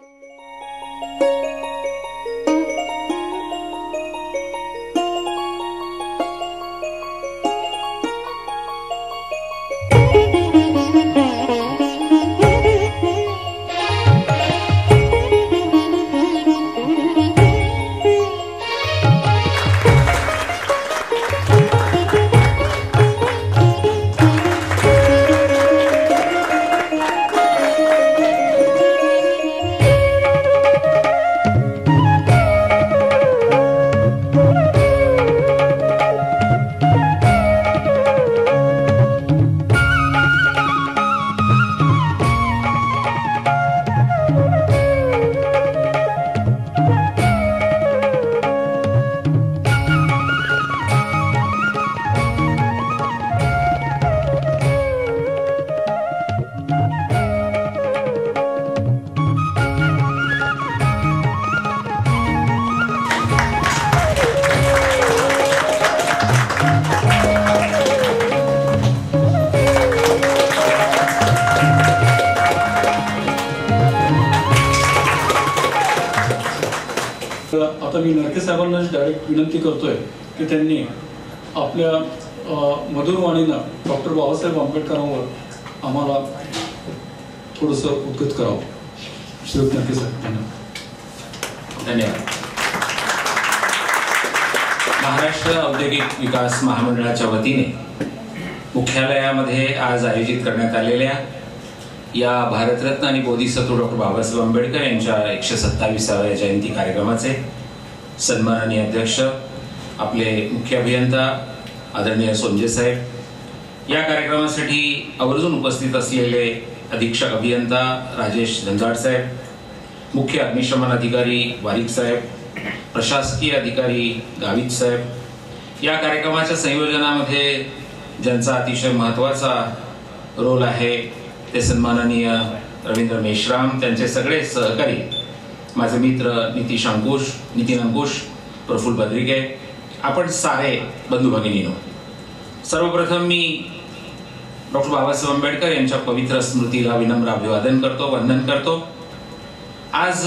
तर भारतरत्न आणि बोधिसत्व डॉक्टर बाबासाहेब आंबेडकर यांच्या एकशे सत्तावीसाव्या जयंती कार्यक्रमाचे सन्माननीय अध्यक्ष आपले मुख्य अभियंता आदरणीय सोंजे साहेब. या कार्यक्रमासाठी आवर्जून उपस्थित असलेले अधीक्षक अभियंता राजेश झंझाट साहेब मुख्य अग्निशमन अधिकारी वारिक साहेब प्रशासकीय अधिकारी गावित साहेब. या कार्यक्रमाच्या संयोजनामध्ये ज्यांचा अतिशय महत्त्वाचा रोल आहे ते सन्माननीय रवींद्र मेश्राम त्यांचे सगळे सहकारी माझे मित्र नितीश अंकुश नितीन अंकुश प्रफुल बद्रिके आपण सारे बंधू भगिनीनो. सर्वप्रथम मी डॉक्टर बाबासाहेब आंबेडकर यांच्या पवित्र स्मृतीला विनम्र अभिवादन करतो वंदन करतो. आज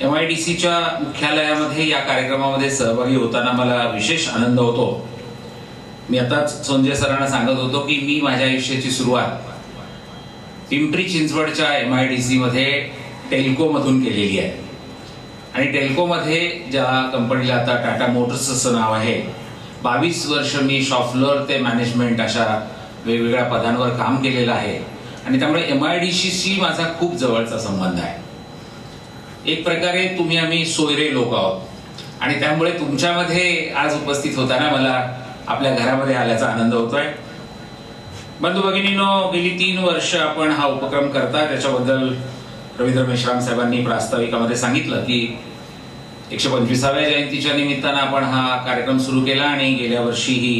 एम आय डी सीच्या मुख्यालयामध्ये या कार्यक्रमामध्ये सहभागी होताना मला विशेष आनंद होतो. मी आताच संजय सरांना सांगत होतो की मी माझ्या आयुष्याची सुरुवात पिंपरी चिंचवडच्या एम आय डी सीमध्ये टेल्कोमधून केलेली आहे. आणि टेल्कोमध्ये ज्या कंपनीला आता टाटा मोटर्स असं नाव आहे बावीस वर्ष मी शॉफलर ते मॅनेजमेंट अशा वेगवेगळ्या पदांवर काम केलेलं आहे. आणि त्यामुळे एम आय डी सीशी माझा खूप जवळचा संबंध आहे. एक प्रकारे तुम्ही आम्ही सोयरे लोक आहोत. आणि त्यामुळे तुमच्यामध्ये आज उपस्थित होताना मला आपल्या घरामध्ये आल्याचा आनंद होतोय. बंधू भगिनीनो गेली तीन वर्ष आपण हा उपक्रम करता त्याच्याबद्दल रवींद्र मेश्राम साहेबांनी प्रास्ताविकामध्ये सांगितलं की एकशे पंचवीसाव्या जयंतीच्या निमित्तानं आपण हा कार्यक्रम सुरू केला आणि गेल्या वर्षीही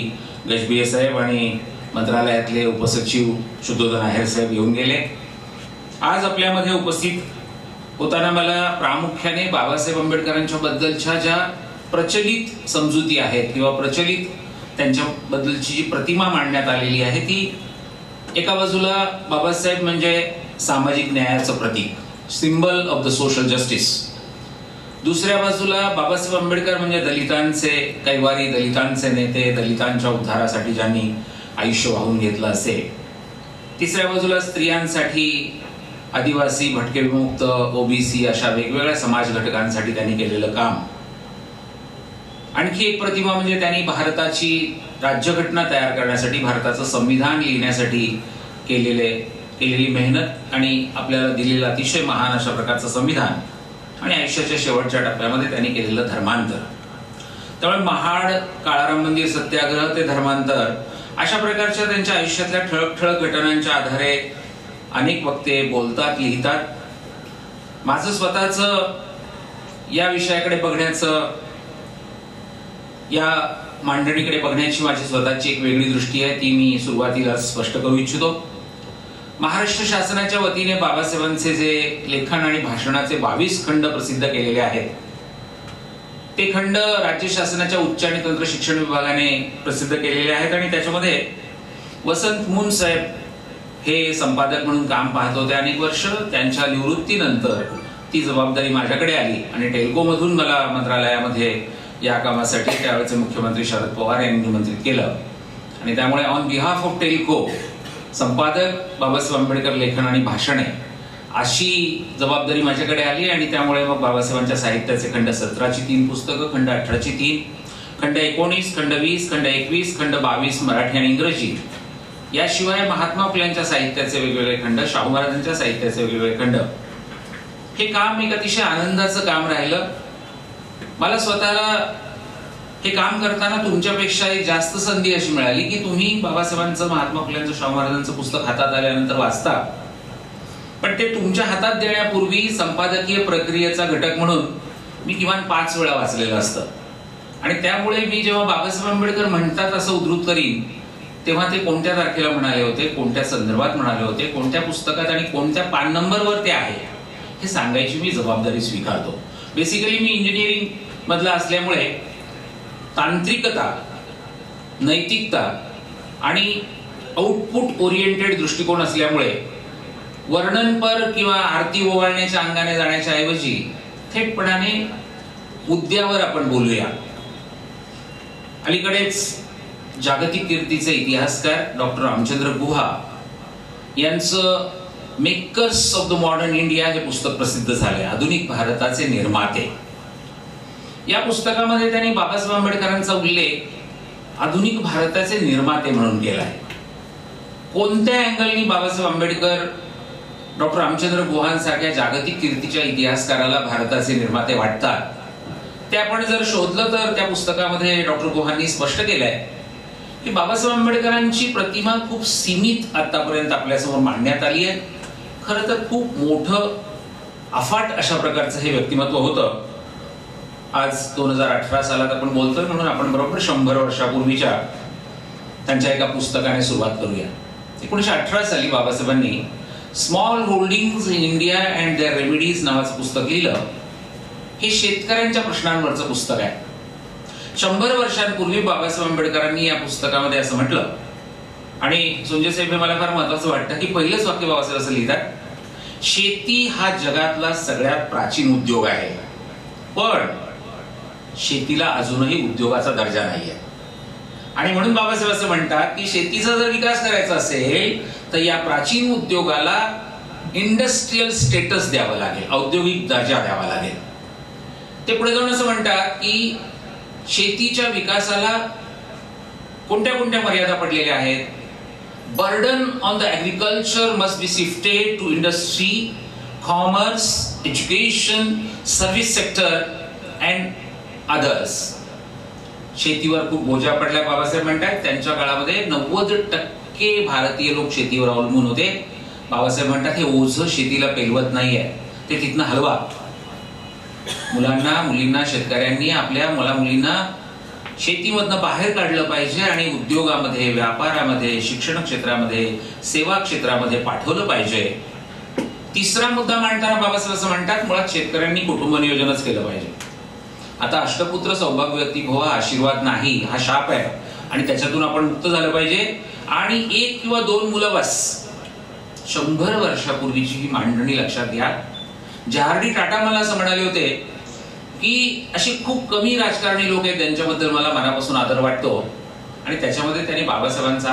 गजबीए साहेब आणि मंत्रालयातले उपसचिव शुद्धोधन आहेर साहेब येऊन गेले. आज आपल्यामध्ये उपस्थित होताना मला प्रामुख्याने बाबासाहेब आंबेडकरांच्या बद्दलच्या ज्या प्रचलित समजुती आहेत किंवा प्रचलित त्यांच्याबद्दलची जी प्रतिमा मांडण्यात आलेली आहे ती एका बाजूला बाबासाहेब म्हणजे सामाजिक न्यायाचं प्रतीक symbol of the social justice दुसऱ्या बाजूला बाबासाहेब आंबेडकर म्हणजे दलितांचे कैवारी दलितांचे नेते दलितांच्या उद्धारासाठी ज्यांनी आयुष्य वाहून घेतलं असे. तिसऱ्या बाजूला स्त्रियांसाठी आदिवासी भटके विमुक्त ओबीसी अशा वेगवेगळ्या समाज घटकांसाठी त्यांनी केलेलं काम. आणखी एक प्रतिमा म्हणजे त्यांनी भारताची राज्यघटना तयार करण्यासाठी भारताचं संविधान लिहिण्यासाठी केलेले केलेली मेहनत आणि आपल्याला दिलेलं अतिशय महान अशा प्रकारचं संविधान आणि आयुष्याच्या शेवटच्या टप्प्यामध्ये त्यांनी केलेलं धर्मांतर. त्यामुळे महाड काळाराम मंदिर सत्याग्रह ते धर्मांतर अशा प्रकारच्या त्यांच्या आयुष्यातल्या ठळक ठळक घटनांच्या आधारे अनेक वक्ते बोलतात लिहितात. माझं स्वतःच या विषयाकडे बघण्याचं या मांडणीकडे बघण्याची माझी स्वतःची एक वेगळी दृष्टी आहे ती मी सुरुवातीला स्पष्ट करू इच्छितो. महाराष्ट्र शासनाच्या वतीने बाबासाहेबांचे जे लेखन आणि भाषणाचे बावीस खंड प्रसिद्ध केलेले आहेत ते खंड राज्य शासनाच्या उच्च आणि तंत्र शिक्षण विभागाने प्रसिद्ध केलेले आहेत आणि त्याच्यामध्ये वसंत मून साहेब हे संपादक म्हणून काम पाहत होते अनेक वर्ष. त्यांच्या निवृत्तीनंतर ती जबाबदारी माझ्याकडे आली आणि टेल्कोमधून मला मंत्रालयामध्ये या कामासाठी त्यावेळेचे मुख्यमंत्री शरद पवार यांनी निमंत्रित केलं. आणि त्यामुळे ऑन बिहाफ ऑफ टेलिको संपादक बाबासाहेब आंबेडकर लेखन आणि भाषणे अशी जबाबदारी माझ्याकडे आली आणि त्यामुळे मग बाबासाहेबांच्या साहित्याचे खंड सतराची तीन पुस्तकं खंड अठराची तीन खंड एकोणीस खंड वीस खंड एकवीस खंड बावीस मराठी आणि इंग्रजी. याशिवाय महात्मा फुल्यांच्या साहित्याचे वेगवेगळे खंड शाहू महाराजांच्या साहित्याचे वेगवेगळे खंड. हे काम एक अतिशय आनंदाचं काम राहिलं. मला स्वतःला हे काम करताना तुमच्यापेक्षा एक जास्त संधी अशी मिळाली की तुम्ही बाबासाहेबांचं महात्मा फुल्यांचं शाहू महाराजांचं पुस्तक हातात आल्यानंतर वाचता. पण ते तुमच्या हातात देण्यापूर्वी संपादकीय प्रक्रियेचा घटक म्हणून मी किमान पाच वेळा वाचलेलं असतं. आणि त्यामुळे मी जेव्हा बाबासाहेब आंबेडकर म्हणतात असं उद्धृत करीन तेव्हा ते कोणत्या तारखेला म्हणाले होते कोणत्या संदर्भात म्हणाले होते कोणत्या पुस्तकात आणि कोणत्या पान नंबरवर ते आहे हे सांगायची मी जबाबदारी स्वीकारतो. बेसिकली मी इंजिनिअरिंग मधला असल्यामुळे तांत्रिकता नैतिकता आणि आउटपुट ओरिएंटेड दृष्टिकोन असल्यामुळे वर्णनपर किंवा आरती ओवाळण्याच्या अंगाने जाण्याच्या ऐवजी थेटपणाने मुद्द्यावर आपण बोलूया. अलीकडेच जागतिक कीर्तीचे इतिहासकार डॉक्टर रामचंद्र गुहा यांचं makers of the modern India हे पुस्तक प्रसिद्ध झाले आधुनिक भारताचे निर्माते. या पुस्तकामध्ये त्यांनी बाबासाहेब आंबेडकरांचा उल्लेख आधुनिक भारताचे निर्माते म्हणून केला आहे कोणत्या अँगलनी बाबासाहेब आंबेडकर डॉक्टर रामचंद्र गुहांसारख्या जागतिक कीर्तीच्या इतिहासकाराला भारताचे निर्माते वाटतात? ते आपण जर शोधलं तर त्या पुस्तकामध्ये डॉक्टर गुहांनी स्पष्ट केलंय की बाबासाहेब आंबेडकरांची प्रतिमा खूप सीमित आतापर्यंत आपल्यासमोर मांडण्यात आली आहे. खरं तर खूप मोठं अफाट अशा प्रकारचं हे व्यक्तिमत्व होतं. आज दोन हजार अठरा सालात आपण बोलतोय म्हणून आपण बरोबर शंभर वर्षापूर्वीच्या त्यांच्या एका पुस्तकाने सुरुवात करूया. एकोणीशे अठरा साली बाबासाहेबांनी small holding in India and their remedies नावाचं पुस्तक लिहिलं. हे शेतकऱ्यांच्या प्रश्नांवरचं पुस्तक आहे. शंभर वर्षांपूर्वी बाबासाहेब आंबेडकरांनी या पुस्तकामध्ये असं म्हटलं. आणि संजय साहेब हे मला फार महत्वाचं वाटतं की पहिलंच वाक्य बाबासाहेब असं लिहितात शेती हा जगातला सगळ्यात प्राचीन उद्योग आहे. पण शेतीला अजूनही उद्योगाचा दर्जा नाही आहे आणि म्हणून बाबासाहेब असं म्हणतात की शेतीचा जर विकास करायचा असेल तर या प्राचीन उद्योगाला इंडस्ट्रीयल स्टेटस द्यावं लागेल औद्योगिक दर्जा द्यावा लागेल. ते पुढे जाऊन असं म्हणतात की शेतीच्या विकासाला कोणत्या कोणत्या मर्यादा पडलेल्या आहेत? Burden on the agriculture must be shifted to industry commerce education service sector and others शेतीवर खूप बोजा पडल्या बाबासाहेब म्हणतात त्यांच्या काळामध्ये नव्वद टक्के भारतीय लोक शेतीवर अवलंबून होते. बाबासाहेब म्हणतात हे ओझ शेतीला पेलवत नाहीये. ते तिथनं हलवा. मुलांना मुलींना शेतकऱ्यांनी आपल्या मुला मुलींना शेतीमधनं बाहेर काढलं पाहिजे आणि उद्योगामध्ये व्यापारामध्ये शिक्षण क्षेत्रामध्ये सेवा क्षेत्रामध्ये पाठवलं पाहिजे. तिसरा मुद्दा मांडताना बाबासाहेब असं म्हणतात मुळात शेतकऱ्यांनी कुटुंब नियोजनच केलं पाहिजे. आता अष्टपुत्र सौभाग्य भव हा आशीर्वाद नाही हा शाप आहे. आणि त्याच्यातून आपण मुक्त झालं पाहिजे. आणि एक किंवा दोन मुलं बस. शंभर वर्षापूर्वीची ही मांडणी लक्षात घ्या. जहार्डी टाटा मला असं म्हणाले होते की अशी खूप कमी राजकारणी लोक आहेत त्यांच्याबद्दल मला मनापासून आदर वाटतो. आणि त्याच्यामध्ये त्यांनी बाबासाहेबांचा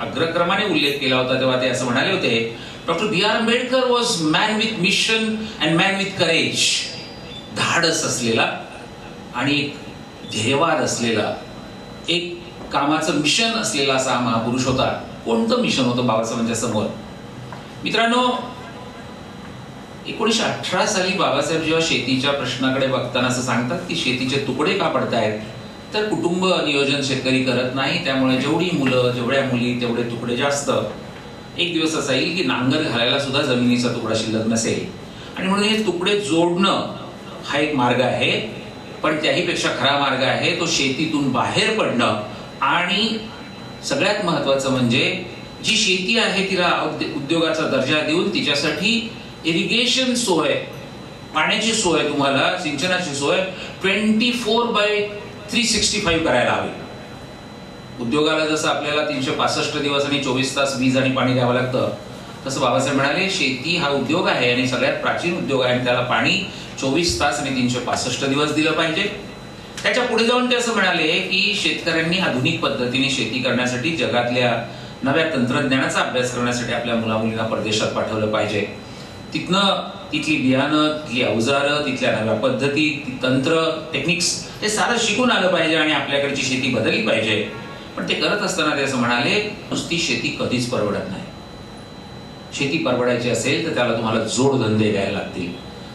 अग्रक्रमाने उल्लेख केला होता तेव्हा ते असं म्हणाले होते doctor B R Ambedkar was man with mission and man with courage धाडस असलेला आणि एक ध्येयवाद असलेला एक कामाचं मिशन असलेला असा महापुरुष होता. कोणतं मिशन होतं बाबासाहेबांच्या समोर? मित्रांनो एकोणीशे अठरा साली बाबासाहेब जेव्हा शेतीच्या प्रश्नाकडे बघताना असं सांगतात की शेतीचे तुकडे का पडतायत? तर कुटुंब नियोजन शेतकरी करत नाही त्यामुळे जेवढी मुलं जेवढ्या मुली तेवढे तुकडे जास्त. एक दिवस असा येईल की नांगर घालायला सुद्धा जमिनीचा तुकडा शिल्लक नसेल. आणि म्हणून हे तुकडे जोडणं हा एक मार्ग आहे. पण त्याहीपेक्षा खरा मार्ग आहे तो शेतीतून बाहेर पडणं. आणि सगळ्यात महत्वाचं म्हणजे जी शेती आहे तिला उद्योगाचा दर्जा देऊन तिच्यासाठी इरिगेशन सोय पाण्याची सोय तुम्हाला सिंचनाची सोय twenty four by three sixty five करायला हवी. उद्योगाला जसं आपल्याला तीनशे पासष्ट दिवस आणि चोवीस तास वीज आणि पाणी द्यावं लागतं तसं बाबासाहेब म्हणाले शेती हा उद्योग आहे आणि सगळ्यात प्राचीन उद्योग आहे. आणि त्याला पाणी चोवीस तास आणि तीनशे पासष्ट दिवस दिलं पाहिजे. त्याच्या पुढे जाऊन ते असं म्हणाले की शेतकऱ्यांनी आधुनिक पद्धतीने शेती करण्यासाठी जगातल्या नव्या तंत्रज्ञानाचा अभ्यास करण्यासाठी आपल्या मुलामुलींना परदेशात पाठवलं पाहिजे. तिथनं तिथली बियाणं तिथली अवजारं तिथल्या नव्या पद्धती तंत्र टेक्निक्स हे सारं शिकून आलं पाहिजे आणि आपल्याकडची शेती बदलली पाहिजे. पण ते करत असताना ते असं म्हणाले नुसती शेती कधीच परवडत नाही. शेती परवडायची असेल तर त्याला तुम्हाला जोडधंदे द्यायला लागतील.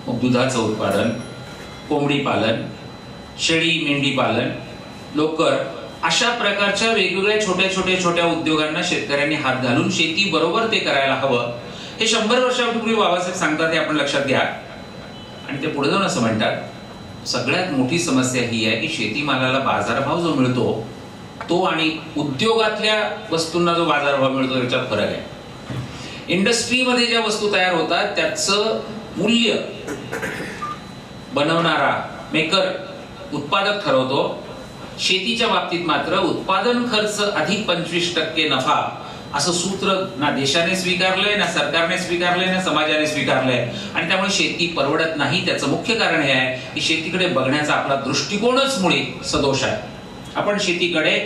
मग दुधाचं उत्पादन कोंबडी पालन शेळी मेंढी पालन लोकर अशा प्रकारच्या वेगवेगळ्या छोट्या छोट्या छोट्या उद्योगांना शेतकऱ्यांनी हात घालून शेती बरोबर ते करायला हवं. हे शंभर वर्षापूर्वी बाबासाहेब सांगतात हे आपण लक्षात घ्या. आणि ते पुढे जाऊन असं म्हणतात सगळ्यात मोठी समस्या ही आहे की शेतीमालाला बाजारभाव जो मिळतो तो आणि उद्योगातल्या वस्तूंना जो बाजारभाव मिळतो त्याच्यात फरक आहे. इंडस्ट्रीमध्ये ज्या वस्तू तयार होतात त्याचं मूल्य बनवणारा मेकर उत्पादक ठरवतो. शेतीच्या बाबतीत मात्र उत्पादन खर्च अधिक पंचवीस टक्के नफा असं सूत्र ना देशाने स्वीकारलंय ना सरकारने स्वीकारलंय ना समाजाने स्वीकारलंय. आणि त्यामुळे शेती परवडत नाही. त्याचं मुख्य कारण हे आहे की शेतीकडे बघण्याचा आपला दृष्टिकोनच मुळे सदोष आहे. आपण शेतीकडे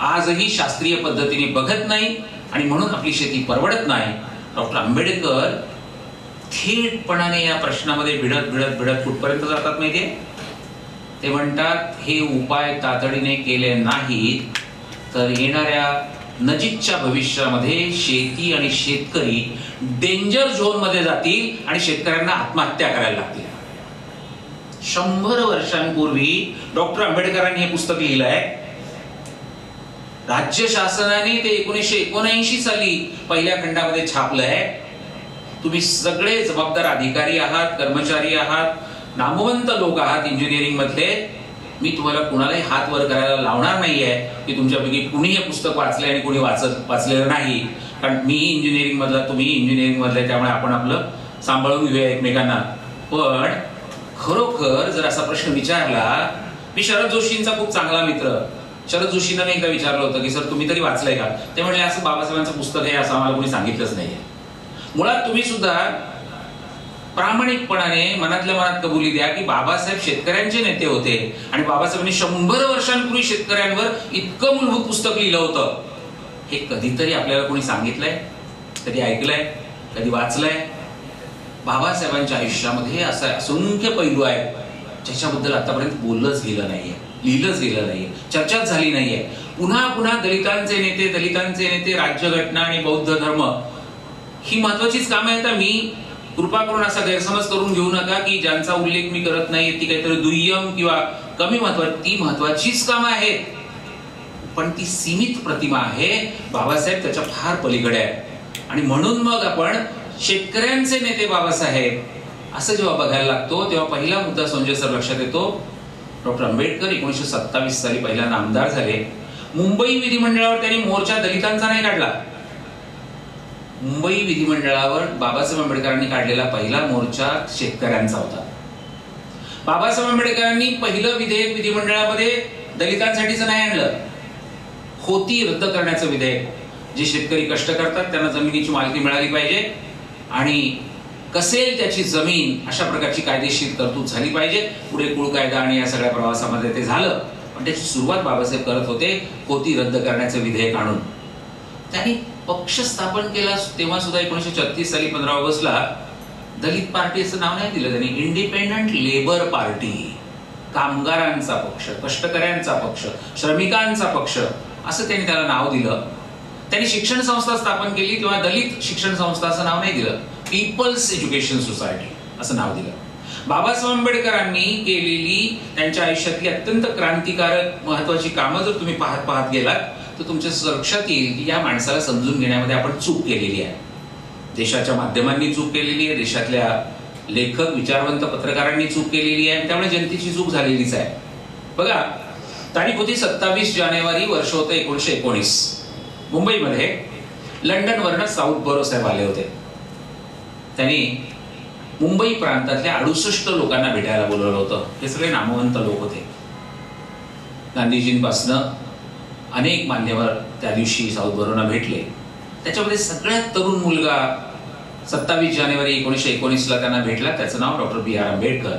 आजही शास्त्रीय पद्धतीने बघत नाही आणि म्हणून आपली शेती परवडत नाही. डॉक्टर आंबेडकर थेटपणाने या प्रश्नामध्ये भिडत भिडत भिडत कुठपर्यंत जातात माहितीये? ते म्हणतात हे उपाय तातडीने केले नाहीत तर येणाऱ्या नजीकच्या भविष्यामध्ये शेती आणि शेतकरी डेंजर झोनमध्ये जातील आणि शेतकऱ्यांना आत्महत्या करायला लागतील. शंभर वर्षांपूर्वी डॉक्टर आंबेडकरांनी हे पुस्तक लिहिलंय. राज्य शासनाने ते एकोणीसशे एकोणऐंशी साली पहिल्या खंडामध्ये छापलंय. तुम्ही सगळे जबाबदार अधिकारी आहात कर्मचारी आहात नामवंत लोक आहात इंजिनिअरिंग मधले. मी तुम्हाला कुणालाही हात वर करायला लावणार नाहीये की तुमच्यापैकी कुणी हे पुस्तक वाचले आणि कुणी वाचत वाचलेलं नाही. कारण मी इंजिनिअरिंग मधला तुम्ही इंजिनिअरिंग मधले त्यामुळे आपण आपलं सांभाळून घेऊया एकमेकांना. पण खरोखर जर असा प्रश्न विचारला मी शरद जोशींचा खूप चांगला मित्र शरद जोशींना मी एकदा विचारलं होतं की सर तुम्ही तरी वाचलंय का? ते म्हणले असं बाबासाहेबांचं पुस्तक आहे असं आम्हाला कोणी सांगितलंच नाहीये. मुळात तुम्ही सुद्धा प्रामाणिकपणाने मनातल्या मनात कबुली द्या की बाबासाहेब शेतकऱ्यांचे नेते होते आणि बाबासाहेबांनी शंभर वर्षांपूर्वी शेतकऱ्यांवर इतकं मूलभूत पुस्तक लिहिलं होतं. हे कधीतरी आपल्याला कोणी सांगितलंय? कधी ऐकलंय? कधी वाचलंय? बाबासाहेबांच्या आयुष्यामध्ये असा असंख्य पैलू आहेत ज्याच्याबद्दल आतापर्यंत बोललंच गेलं नाहीये. लिहिलंच गेलं नाहीये. चर्चाच झाली नाहीये. पुन्हा पुन्हा दलितांचे नेते दलितांचे नेते राज्यघटना आणि बौद्ध धर्म ही महत्वाचीच कामं आहेत. मी कृपा करून असा गैरसमज करून घेऊ नका की ज्यांचा उल्लेख मी करत नाही ती काहीतरी दुय्यम किंवा कमी महत्वाची ती महत्वाचीच कामं आहेत. पण ती सीमित प्रतिमा आहे. बाबासाहेब त्याच्या फार पलीकडे आहे आणि म्हणून मग आपण शेतकऱ्यांचे नेते बाबासाहेब असं जेव्हा बघायला लागतो तेव्हा पहिला मुद्दा संजय सर लक्षात येतो डॉक्टर आंबेडकर एकोणीसशे सत्तावीस साली पहिल्यांदा आमदार झाले. मुंबई विधिमंडळावर त्यांनी मोर्चा दलितांचा नाही काढला. मुंबई विधिमंडळावर बाबासाहेब आंबेडकरांनी काढलेला पहिला मोर्चा शेतकऱ्यांचा होता. बाबासाहेब आंबेडकरांनी पहिलं विधेयक विधिमंडळामध्ये दलितांसाठीच नाही आणलं. होती रद्द करण्याचं विधेयक. जे शेतकरी कष्ट करतात त्यांना जमिनीची मालकी मिळाली पाहिजे. आणि कसेल त्याची जमीन अशा प्रकारची कायदेशीर तरतूद झाली पाहिजे. पुढे कुळ कायदा आणि या सगळ्या प्रवासामध्ये ते झालं. पण त्याची सुरुवात बाबासाहेब करत होते होती रद्द करण्याचं विधेयक आणून. त्यांनी पक्ष स्थापन केला तेव्हा सुद्धा एकोणीशे छत्तीस साली पंधरा ऑगस्टला दलित पार्टीचं नाव नाही दिलं त्यांनी. इंडिपेंडंट लेबर पार्टी कामगारांचा पक्ष कष्टकऱ्यांचा पक्ष श्रमिकांचा पक्ष असं त्यांनी त्याला नाव दिलं. त्यांनी शिक्षण संस्था स्थापन केली तेव्हा दलित शिक्षण संस्था असं नाव नाही दिलं. पीपल्स एज्युकेशन सोसायटी असं नाव दिलं. बाबासाहेब आंबेडकरांनी केलेली त्यांच्या आयुष्यातली अत्यंत क्रांतिकारक महत्वाची कामं जर तुम्ही पाहत पाहत गेलात तर तुमच्या लक्षात येईल की या माणसाला समजून घेण्यामध्ये आपण चूक केलेली आहे. देशाच्या माध्यमांनी चूक केलेली आहे देशातल्या लेखक विचारवंत पत्रकारांनी चूक केलेली आहे त्यामुळे जनतेची चूक झालेलीच आहे. बघा तारीख होती सत्तावीस जानेवारी वर्ष होतं एकोणीशे एकोणीस. मुंबईमध्ये लंडनवरनं साऊथ बरो साहेब आले होते. त्यांनी मुंबई प्रांतातल्या अडुसष्ट लोकांना भेटायला बोलवलं होतं. हे सगळे नामवंत लोक होते. गांधीजींपासनं अनेक मान्यवर त्या दिवशी साऊथ बरोना भेटले. त्याच्यामध्ये सगळ्यात तरुण मुलगा सत्तावीस जानेवारी एकोणीसशे एकोणीसला त्यांना भेटला. त्याचं नाव डॉक्टर बी आर आंबेडकर.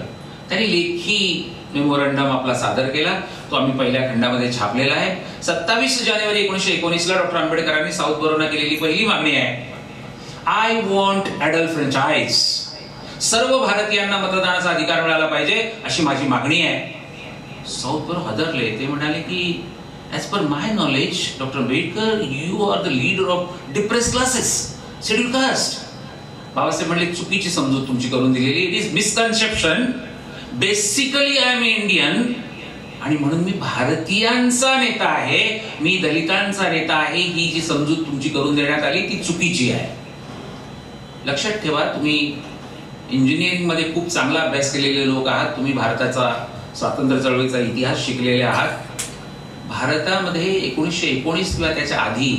त्यांनी लेखी मेमोरंडम आपला सादर केला. तो आम्ही पहिल्या खंडामध्ये छापलेला आहे. सत्तावीस जानेवारी एकोणीसशे एकोणीसला डॉक्टर आंबेडकरांनी साऊथ बरोना केलेली पहिली मागणी आहे. आय वॉन्ट ॲडल्ट फ्रँचाईज सर्व भारतीयांना मतदानाचा अधिकार मिळाला पाहिजे अशी माझी मागणी आहे. साऊथवर हजरले ते म्हणाले की as per my knowledge doctor Ambedkar you are the leader of depress classes schedule caste Babasaheb म्हणले चुकीची समजूत तुमची करून दिलेली. It is misconception basically I am Indian आणि म्हणून मी भारतीयांचा नेता आहे. मी दलितांचा नेता आहे. ही जी समजूत तुमची करून देण्यात आली ती चुकीची आहे. लक्षात ठेवा तुम्ही इंजिनिअरिंगमध्ये खूप चांगला अभ्यास केलेले लोक आहात. तुम्ही भारताचा स्वातंत्र्य चळवळीचा इतिहास शिकलेले आहात. भारतामध्ये एकोणीसशे एकोणीस किंवा त्याच्या आधी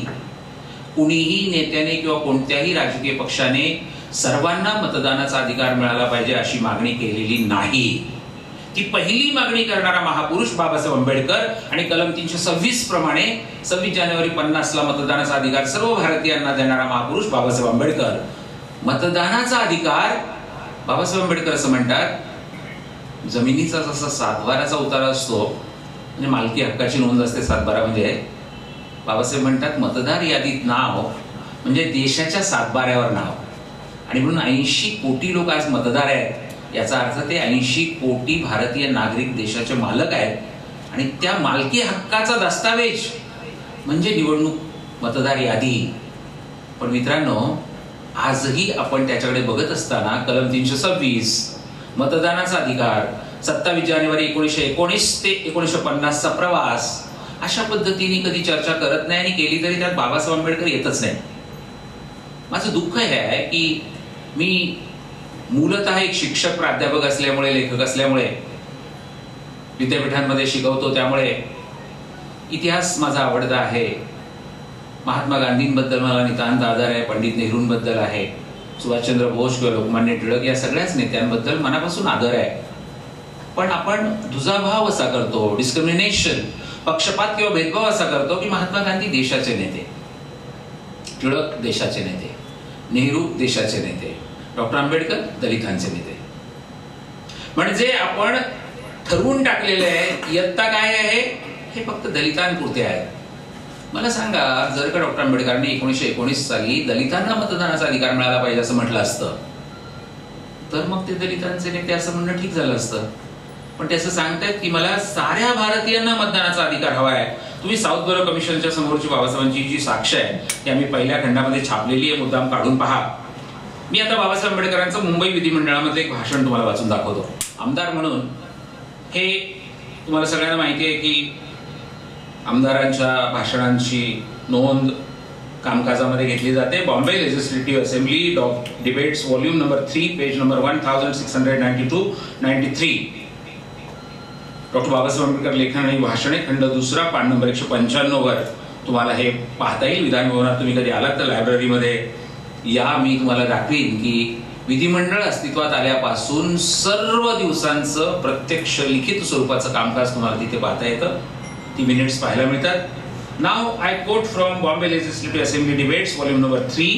कुणीही नेत्याने किंवा कोणत्याही राजकीय पक्षाने सर्वांना मतदानाचा अधिकार मिळाला पाहिजे अशी मागणी केलेली नाही. ती पहिली मागणी करणारा महापुरुष बाबासाहेब आंबेडकर आणि कलम तीनशे सव्वीस प्रमाणे सव्वीस जानेवारी पन्नासला मतदानाचा अधिकार सर्व भारतीयांना देणारा महापुरुष बाबासाहेब आंबेडकर. मतदानाचा अधिकार बाबासाहेब आंबेडकर असं म्हणतात. जमिनीचा जसा सातबाराचा उतारा असतो म्हणजे मालकी हक्काची नोंद असते सातबारा म्हणजे बाबासाहेब म्हणतात मतदार यादीत नाव म्हणजे देशाच्या सातबाऱ्यावर नाव. आणि म्हणून ऐंशी कोटी लोक आज मतदार आहेत. याचा अर्थ ते ऐंशी कोटी भारतीय नागरिक देशाचे मालक आहेत. आणि त्या मालकी हक्काचा दस्तावेज म्हणजे निवडणूक मतदार यादी. पण मित्रांनो आजही आपण त्याच्याकडे बघत असताना कलम तीनशे सव्वीस मतदानाचा अधिकार सत्तावीस जानेवारी एकोणीसशे एकोणीस ते एकोणीसशे पन्नासचा प्रवास अशा पद्धतीने कधी चर्चा करत नाही आणि केली तरी त्यात बाबासाहेब आंबेडकर येतच नाही. माझं दुःख हे आहे की मी मूलत एक शिक्षक प्राध्यापक असल्यामुळे लेखक असल्यामुळे विद्यापीठांमध्ये शिकवतो त्यामुळे इतिहास माझा आवडता आहे. महात्मा गांधींबद्दल मला नितांत आदर आहे पंडित नेहरूंबद्दल आहे सुभाषचंद्र बोस किंवा लोकमान्य टिळक या सगळ्याच नेत्यांबद्दल मनापासून आदर आहे. पण आपण दुजाभाव असा करतो डिस्क्रिमिनेशन पक्षपात किंवा भेदभाव असा करतो की महात्मा गांधी देशाचे नेते टिळक देशाचे नेते नेहरू देशाचे नेते डॉक्टर आंबेडकर दलितांचे नेते. म्हणजे आपण ठरवून टाकलेले आहे इयत्ता काय आहे हे फक्त दलितांपुरते आहे. मला सांगा जर का डॉक्टर आंबेडकरांनी एकोणीसशे एकोणीस साली दलितांना मतदानाचा अधिकार मिळाला पाहिजे असं म्हटलं असतं तर मग ते दलितांचे नेते असं म्हणणं ठीक झालं असतं. पण ते असं सांगतायत की मला साऱ्या भारतीयांना मतदानाचा अधिकार हवा आहे. तुम्ही साऊथ बरो कमिशनच्या समोरची बाबासाहेबांची जी साक्ष आहे ती आम्ही पहिल्या खंडामध्ये छापलेली आहे मुद्दाम काढून पहा. मी आता बाबासाहेब आंबेडकरांचं मुंबई विधिमंडळामध्ये एक भाषण तुम्हाला वाचून दाखवतो. आमदार म्हणून हे तुम्हाला सगळ्यांना माहिती आहे की आमदारांच्या भाषणांची नोंद कामकाजामध्ये घेतली जाते. बॉम्बे लेजिस्लेटिव्ह असेंब्ली डॉ debates volume number three page number one thousand six hundred ninety two ninety three doctor Babasaheb Ambedkar लेखन आणि भाषणे खंड दुसरा पान नंबर एकशे पंच्याण्णववर तुम्हाला हे पाहता येईल. विधानभवनात तुम्ही कधी आलात तर लायब्ररीमध्ये या मी तुम्हाला दाखवीन की विधिमंडळ अस्तित्वात आल्यापासून सर्व दिवसांचं प्रत्यक्ष लिखित स्वरूपाचं कामकाज तुम्हाला तिथे पाहता येतं. ती मिनिट्स पाहायला मिळतात नाव I quote from Bombay legislative assembly debates volume number three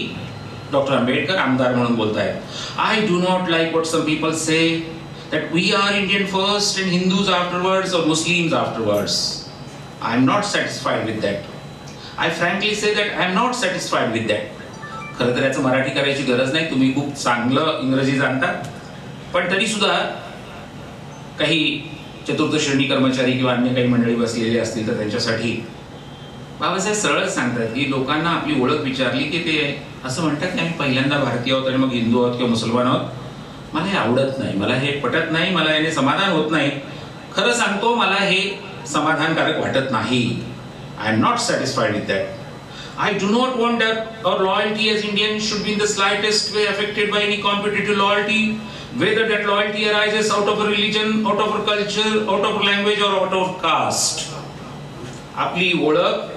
doctor Ambedkar आमदार म्हणून बोलत आहेत I do not like what some people say that we are Indian first and Hindus afterwards और Muslims afterwards I am not satisfied with that I frankly say that I am not satisfied with that खरं तर याचं मराठी करायची गरज नाही तुम्ही खूप चांगलं इंग्रजी जाणता. पण तरी सुद्धा काही चतुर्थ श्रेणी कर्मचारी किंवा अन्य काही मंडळी बसलेली असतील तर त्यांच्यासाठी बाबासाहेब सरळच सांगतात की लोकांना आपली ओळख विचारली की ते असं म्हणतात की आम्ही पहिल्यांदा भारतीय आहोत आणि मग हिंदू आहोत किंवा मुसलमान आहोत. मला हे आवडत नाही मला हे पटत नाही मला याने समाधान होत नाही. खरं सांगतो मला हे समाधानकारक वाटत नाही. I am not satisfied with that I do not want that our loyalty as Indians should be in the slightest way affected by any competitive loyalty, whether that loyalty arises out of a religion, out of a culture, out of a language, or out of caste. आपली ओळख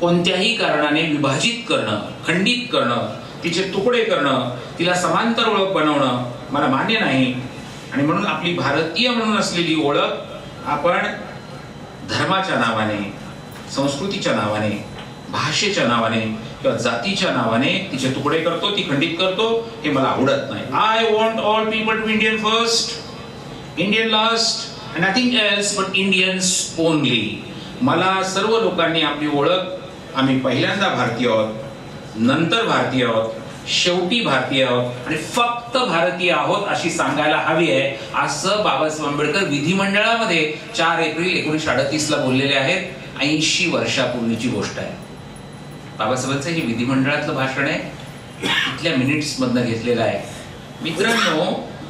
कोणत्याही कारणाने विभाजित करणं खंडित करणं तिचे तुकडे करणं तिला समांतर ओळख बनवणं मला मान्य नाही आणि म्हणून आपली भारतीय म्हणून असलेली ओळख आपण धर्माच्या नावाने संस्कृतीच्या नावाने भाषेच्या नावाने किंवा जातीच्या नावाने तिचे तुकडे करतो ती खंडित करतो हे मला आवडत नाही. I want all people to Indian first Indian last nothing else but Indians only मला सर्व लोकांनी आपली ओळख आम्ही पहिल्यांदा भारतीय आहोत नंतर भारतीय आहोत शेवटी भारतीय आहोत आणि फक्त भारतीय आहोत अशी सांगायला हवी आहे असं बाबासाहेब आंबेडकर विधिमंडळामध्ये चार एप्रिल एकोणीसशे अडतीस ला बोललेले आहेत. ऐंशी वर्षापूर्वीची गोष्ट आहे. बाबासाहेबांचं हे विधिमंडळातलं भाषण आहे. इथल्या मिनिट्स मधनं घेतलेलं आहे. मित्रांनो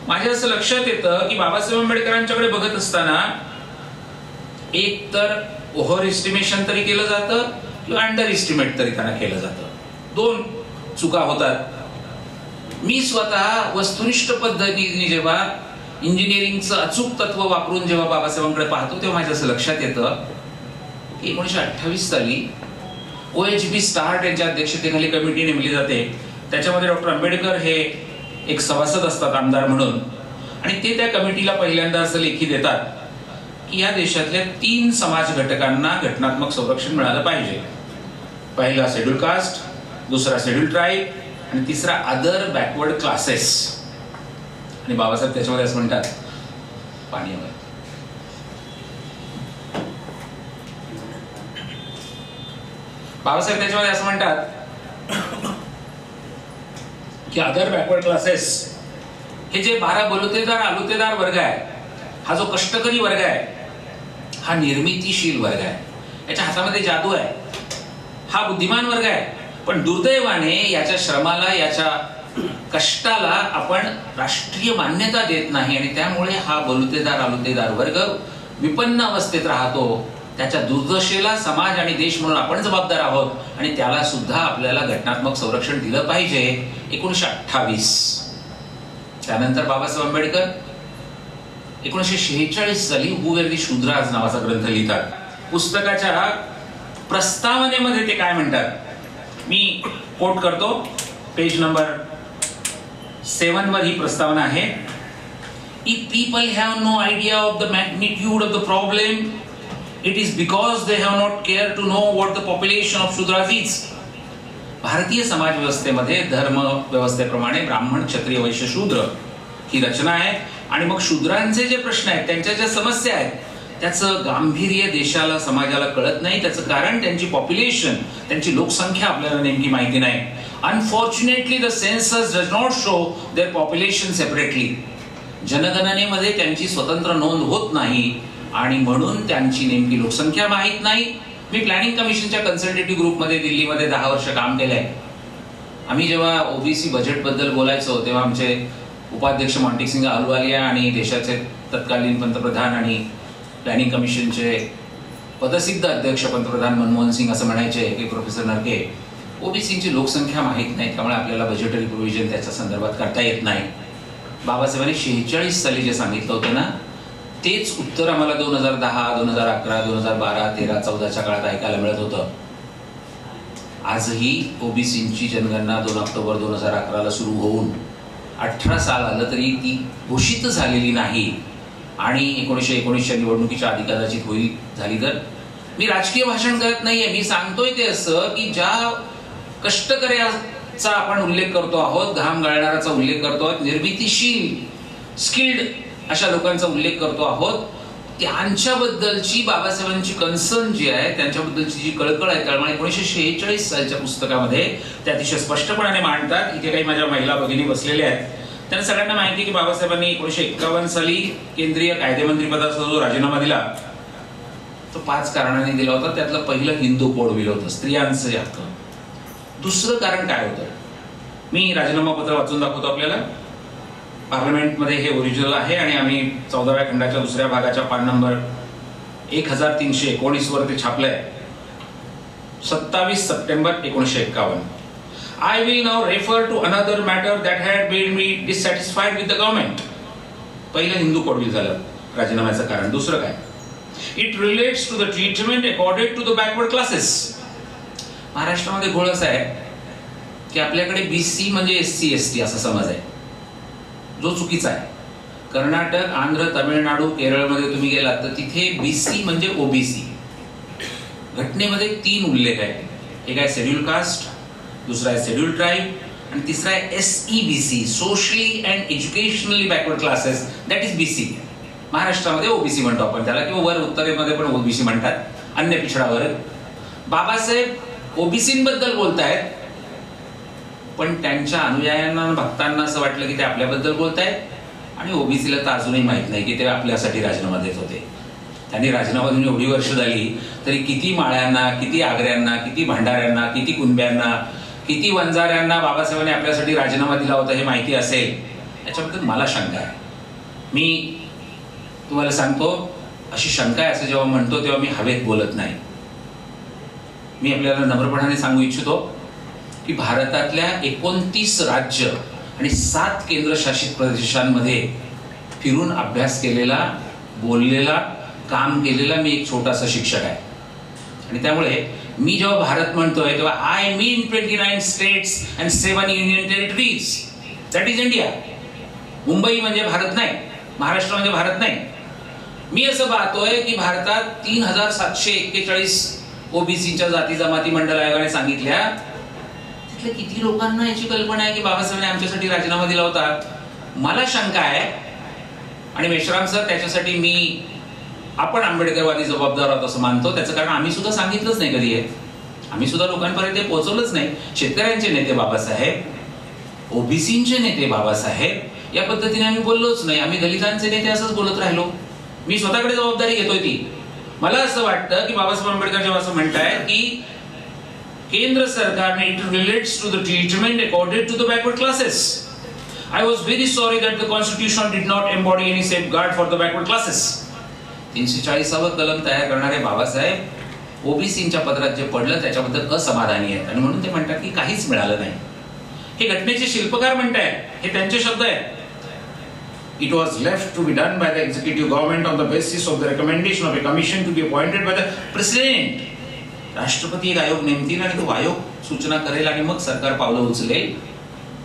माझ्या असं लक्षात येतं की बाबासाहेब आंबेडकरांच्याकडे बघत असताना एक तर ओव्हर एस्टिमेशन तरी केलं जातं किंवा अंडर एस्टिमेट तरी त्यांना केलं जातं. दोन चुका होतात. मी स्वतः वस्तुनिष्ठ पद्धतीने जेव्हा इंजिनिअरिंगचं अचूक तत्व वापरून जेव्हा बाबासाहेबांकडे पाहतो तेव्हा माझ्या असं लक्षात येतं की एकोणीसशे अठ्ठावीस साली ओ एच बी स्टार्ट यांच्या अध्यक्षतेखाली कमिटी नेमली जाते. त्याच्यामध्ये डॉक्टर आंबेडकर हे एक सभासद असतात आमदार म्हणून. आणि ते त्या कमिटीला पहिल्यांदा असं लेखी देतात की या देशातल्या तीन समाज घटकांना घटनात्मक संरक्षण मिळालं पाहिजे. पहिला शेड्यूल कास्ट दुसरा शेड्यूल ट्राईब आणि तिसरा अदर बॅकवर्ड क्लासेस. आणि बाबासाहेब त्याच्यामध्ये असं म्हणतात पाणी बाबासाहेब त्याच्यामध्ये असं म्हणतात की अदर बॅकवर्ड क्लासेस हे जे बारा बलुतेदार आलुतेदार वर्ग आहे हा जो कष्टकरी वर्ग आहे हा निर्मितीशील वर्ग आहे. याच्या हातामध्ये जादू आहे. हा बुद्धिमान वर्ग आहे. पण दुर्दैवाने याच्या श्रमाला याच्या कष्टाला आपण राष्ट्रीय मान्यता देत नाही आणि त्यामुळे हा बलुतेदार आलुतेदार वर्ग विपन्न अवस्थेत राहतो. त्याच्या दुर्दशेला समाज आणि देश म्हणून आपण जबाबदार आहोत. आणि त्याला सुद्धा आपल्याला घटनात्मक संरक्षण दिलं पाहिजे. एकोणीसशे अठ्ठावीस. त्यानंतर बाबासाहेब आंबेडकर. एकोणीसशे शेहेचाळीस साली हुवेरदी शूद्राज नावाचा ग्रंथ लिहितात. पुस्तकाच्या प्रस्तावनेमध्ये ते काय म्हणतात? मी कोट करतो. पेज नंबर सेवन वर ही प्रस्तावना आहे. If people have no idea of the magnitude of the problem it is because they have not care to know what the population of Shudras is भारतीय समाज व्यवस्थेमध्ये धर्म व्यवस्थेप्रमाणे ब्राह्मण क्षत्रिय वैश्य शूद्र ही रचना आहे. आणि मग शूद्रांचे जे प्रश्न आहेत त्यांच्या ज्या समस्या आहेत त्याचं गांभीर्य देशाला समाजाला कळत नाही. त्याचं कारण त्यांची पॉप्युलेशन त्यांची लोकसंख्या आपल्याला नेमकी माहिती नाही. Unfortunately the census does not show their population separately जनगणनेमध्ये त्यांची स्वतंत्र नोंद होत नाही. आणि म्हणून त्यांची नेमकी लोकसंख्या माहीत नाही. मी प्लॅनिंग कमिशनच्या कन्सल्टेटिव्ह ग्रुपमध्ये दिल्लीमध्ये दहा वर्ष काम केलंय. आम्ही जेव्हा ओबीसी बजेटबद्दल बोलायचो तेव्हा आमचे उपाध्यक्ष मॉन्टिक सिंग अहलवालिया आणि देशाचे तत्कालीन पंतप्रधान आणि प्लॅनिंग कमिशनचे पदसिद्ध अध्यक्ष पंतप्रधान मनमोहन सिंग असं म्हणायचे की प्रोफेसर नरके ओबीसीची लोकसंख्या माहीत नाही त्यामुळे आपल्याला बजेटरी प्रोव्हिजन त्याच्या संदर्भात करता येत नाही. बाबासाहेबांनी शेहेचाळीस साली जे सांगितलं होतं ना तेच उत्तर आम्हाला दोन हजार दहा दोन हजार अकरा दोन हजार बारा तेरा चौदाच्या काळात ऐकायला मिळत होतं. आजही ओबीसींची जनगणना दोन ऑक्टोबर दोन हजार अकराला सुरू होऊन अठरा साल आलं तरी ती घोषित झालेली नाही. आणि एकोणीसशे एकोणीसच्या निवडणुकीच्या आधी कदाचित होईल झाली तर? मी राजकीय भाषण करत नाहीये. मी सांगतोय ते असं की ज्या कष्टकऱ्याचा आपण उल्लेख करतो आहोत घाम गाळणाराचा उल्लेख करतो आहोत निर्मितीशील स्किल्ड अशा लोकांचा उल्लेख करतो आहोत. त्यांच्याबद्दलची बाबासाहेबांची कन्सर्न जी आहे त्यांच्याबद्दलची जी कळकळ आहे तळमळ एकोणीसशे शेहेचाळीस सालच्या पुस्तकामध्ये ते अतिशय स्पष्टपणाने मांडतात. इथे काही माझ्या महिला भगिनी बसलेल्या आहेत. त्यांना सगळ्यांना माहिती की बाबासाहेबांनी एकोणीशे एक्कावन्न साली केंद्रीय कायदेमंत्री पदाचा जो राजीनामा दिला तो पाच कारणाने दिला होता. त्यातलं पहिलं हिंदू कोड होतं स्त्रियांचं जे हक्क दुसरं कारण काय होतं? मी राजीनामा पत्र वाचून दाखवतो आपल्याला. पार्लमेंटमध्ये हे ओरिजिनल आहे आणि आम्ही चौदाव्या खंडाच्या दुसऱ्या भागाच्या पान नंबर एक हजार तीनशे एकोणीसवर ते ते छापलंय. सत्तावीस सप्टेंबर एकोणीसशे एक्कावन्न. I will now refer to another matter that had made me dissatisfied with the government पहिलं हिंदू कोडवी झालं राजीनाम्याचं कारण. दुसरं काय? It relates to the treatment according to the backward classes महाराष्ट्रामध्ये घोळ असा आहे की आपल्याकडे बी सी म्हणजे एस सी एस टी असा समज आहे. जो चुकीचा आहे. कर्नाटक आंध्र तमिळनाडू केरळमध्ये तुम्ही गेलात तर तिथे बी सी म्हणजे ओबीसी घटनेमध्ये तीन उल्लेख आहेत. एक आहे शेड्यूल कास्ट दुसरा आहे शेड्यूल ट्राईब आणि तिसरा आहे S E B C socially and educationally backward classes that is B C महाराष्ट्रामध्ये ओबीसी म्हणतो आपण त्याला किंवा वर उत्तरेमध्ये पण ओबीसी म्हणतात अन्य पिछडा वर्ग बाबासाहेब ओबीसीबद्दल बोलतायत पण त्यांच्या अनुयायांना भक्तांना असं वाटलं की ते आपल्याबद्दल बोलत आहेत आणि ओबीसीला तर अजूनही माहीत नाही की ते आपल्यासाठी राजीनामा देत होते. त्यांनी राजीनामा देऊन एवढी वर्ष झाली तरी किती माळ्यांना किती आग्र्यांना किती भांडाऱ्यांना किती कुंब्यांना किती वंजाऱ्यांना बाबासाहेबांनी आपल्यासाठी राजीनामा दिला होता हे माहिती असेल याच्याबद्दल मला शंका आहे. मी तुम्हाला सांगतो अशी शंका आहे असं जेव्हा म्हणतो तेव्हा मी हवेत बोलत नाही. मी आपल्याला नम्रपणाने सांगू इच्छितो की भारतातल्या एकोणतीस राज्य आणि सात केंद्रशासित प्रदेशांमध्ये फिरून अभ्यास केलेला बोललेला काम केलेला मी एक छोटासा शिक्षक आहे. आणि त्यामुळे मी जेव्हा भारत म्हणतोय तेव्हा I mean twenty nine states and seven union territories that is India Mumbai म्हणजे भारत नाही. महाराष्ट्र म्हणजे भारत नाही. मी असं पाहतोय की भारतात तीन हजार सातशे एक्केचाळीस ओबीसीच्या जाती जमाती मंडळ आयोगाने सांगितल्या. इथल्या किती लोकांना याची कल्पना आहे की बाबासाहेबांनी आमच्यासाठी राजीनामा दिला होता? मला शंका आहे. आणि मेश्राम सर त्याच्यासाठी मी आपण आंबेडकरवादी जबाबदार आहोत असं मानतो. त्याचं कारण आम्ही सुद्धा सांगितलंच नाही कधी आम्ही सुद्धा लोकांपर्यंत पोहोचवलंच नाही. शेतकऱ्यांचे नेते बाबासाहेब ओबीसीचे नेते बाबासाहेब या पद्धतीने आम्ही बोललोच नाही. आम्ही दलितांचे नेते असंच बोलत राहिलो. मी स्वतःकडे जबाबदारी घेतोय ती. मला असं वाटतं की बाबासाहेब आंबेडकर जेव्हा असं म्हणतायत की केंद्र सरकारने it relates to the treatment accorded to the backward classes I was very sorry that the constitution did not embody any safeguard for the backward classes. तीनशे चाळीसावं कलम तयार करणारे बाबासाहेब ओबीसींच्या पदरात जे पडलं त्याच्याबद्दल असमाधानी आहेत. आणि म्हणून ते म्हणतात की काहीच मिळालं नाही. हे घटनेचे शिल्पकार म्हणताय हे त्यांचे शब्द आहेत. It was left to be done by the executive government on the basis of the recommendation of a commission to be appointed by the president राष्ट्रपती एक आयोग नेमतील आणि तो आयोग सूचना करेल आणि मग सरकार पावलं उचलेल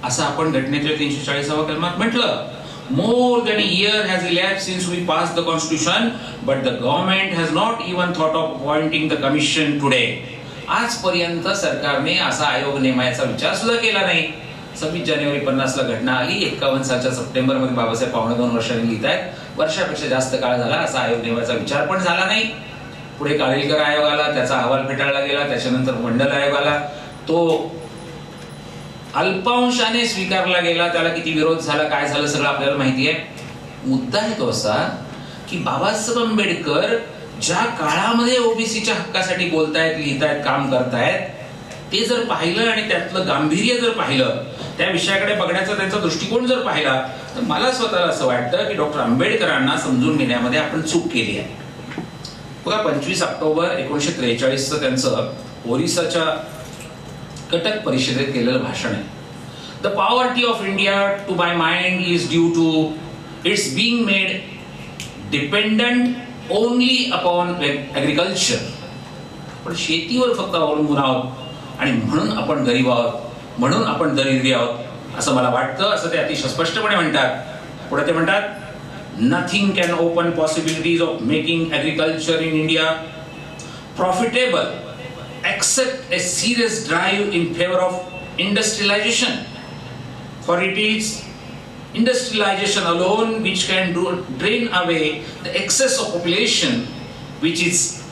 असं आपण घटनेच्या तीनशे चाळीसाव्या कलमात म्हटलं. More than year has elapse since we pass the constitution but the government has not even thought of appointing the commission today आजपर्यंत सरकारने असा आयोग नेमायचा विचार सुद्धा केला नाही. सव्वीस जानेवारी पन्नास ला घटना आली. एक्कावन्न सालच्या सप्टेंबरमध्ये बाबासाहेब पावणे दोन वर्षांनी लिहित आहेत वर्षापेक्षा जास्त काळ झाला असा आयोग नेमायचा विचार पण झाला नाही. पुढे काळेलकर आयोग आला त्याचा अहवाल फेटाळला गेला त्याच्यानंतर मंडल आयोग आला. तो अल्पांशाने स्वीकारला गेला. त्याला किती विरोध झाला काय झालं सगळं आपल्याला माहिती आहे. मुद्दा आहे तो असा की बाबासाहेब आंबेडकर ज्या काळामध्ये ओबीसीच्या हक्कासाठी बोलतायत लिहितायत काम करतायत ते जर पाहिलं आणि त्यातलं गांभीर्य जर पाहिलं त्या विषयाकडे बघण्याचा त्यांचा दृष्टिकोन जर पाहिला तर मला स्वतःला असं वाटतं की डॉक्टर आंबेडकरांना समजून घेण्यामध्ये आपण चूक केली आहे. बघा पंचवीस ऑक्टोबर एकोणीशे त्रेचाळीसचं त्यांचं ओरिसाच्या कटक परिषदेत केलेलं भाषण आहे. The poverty of India to my mind is due to its being made dependent only upon agriculture पण शेतीवर फक्त अवलंबून आहोत आणि म्हणून आपण गरीब आहोत म्हणून आपण दरिद्री आहोत असं मला वाटतं असं ते अतिशय स्पष्टपणे म्हणतात. पुढे ते म्हणतात Nothing can open possibilities of making agriculture in India profitable except a serious drive in favor of industrialization. For it is industrialization alone which can do, drain away the excess of population which is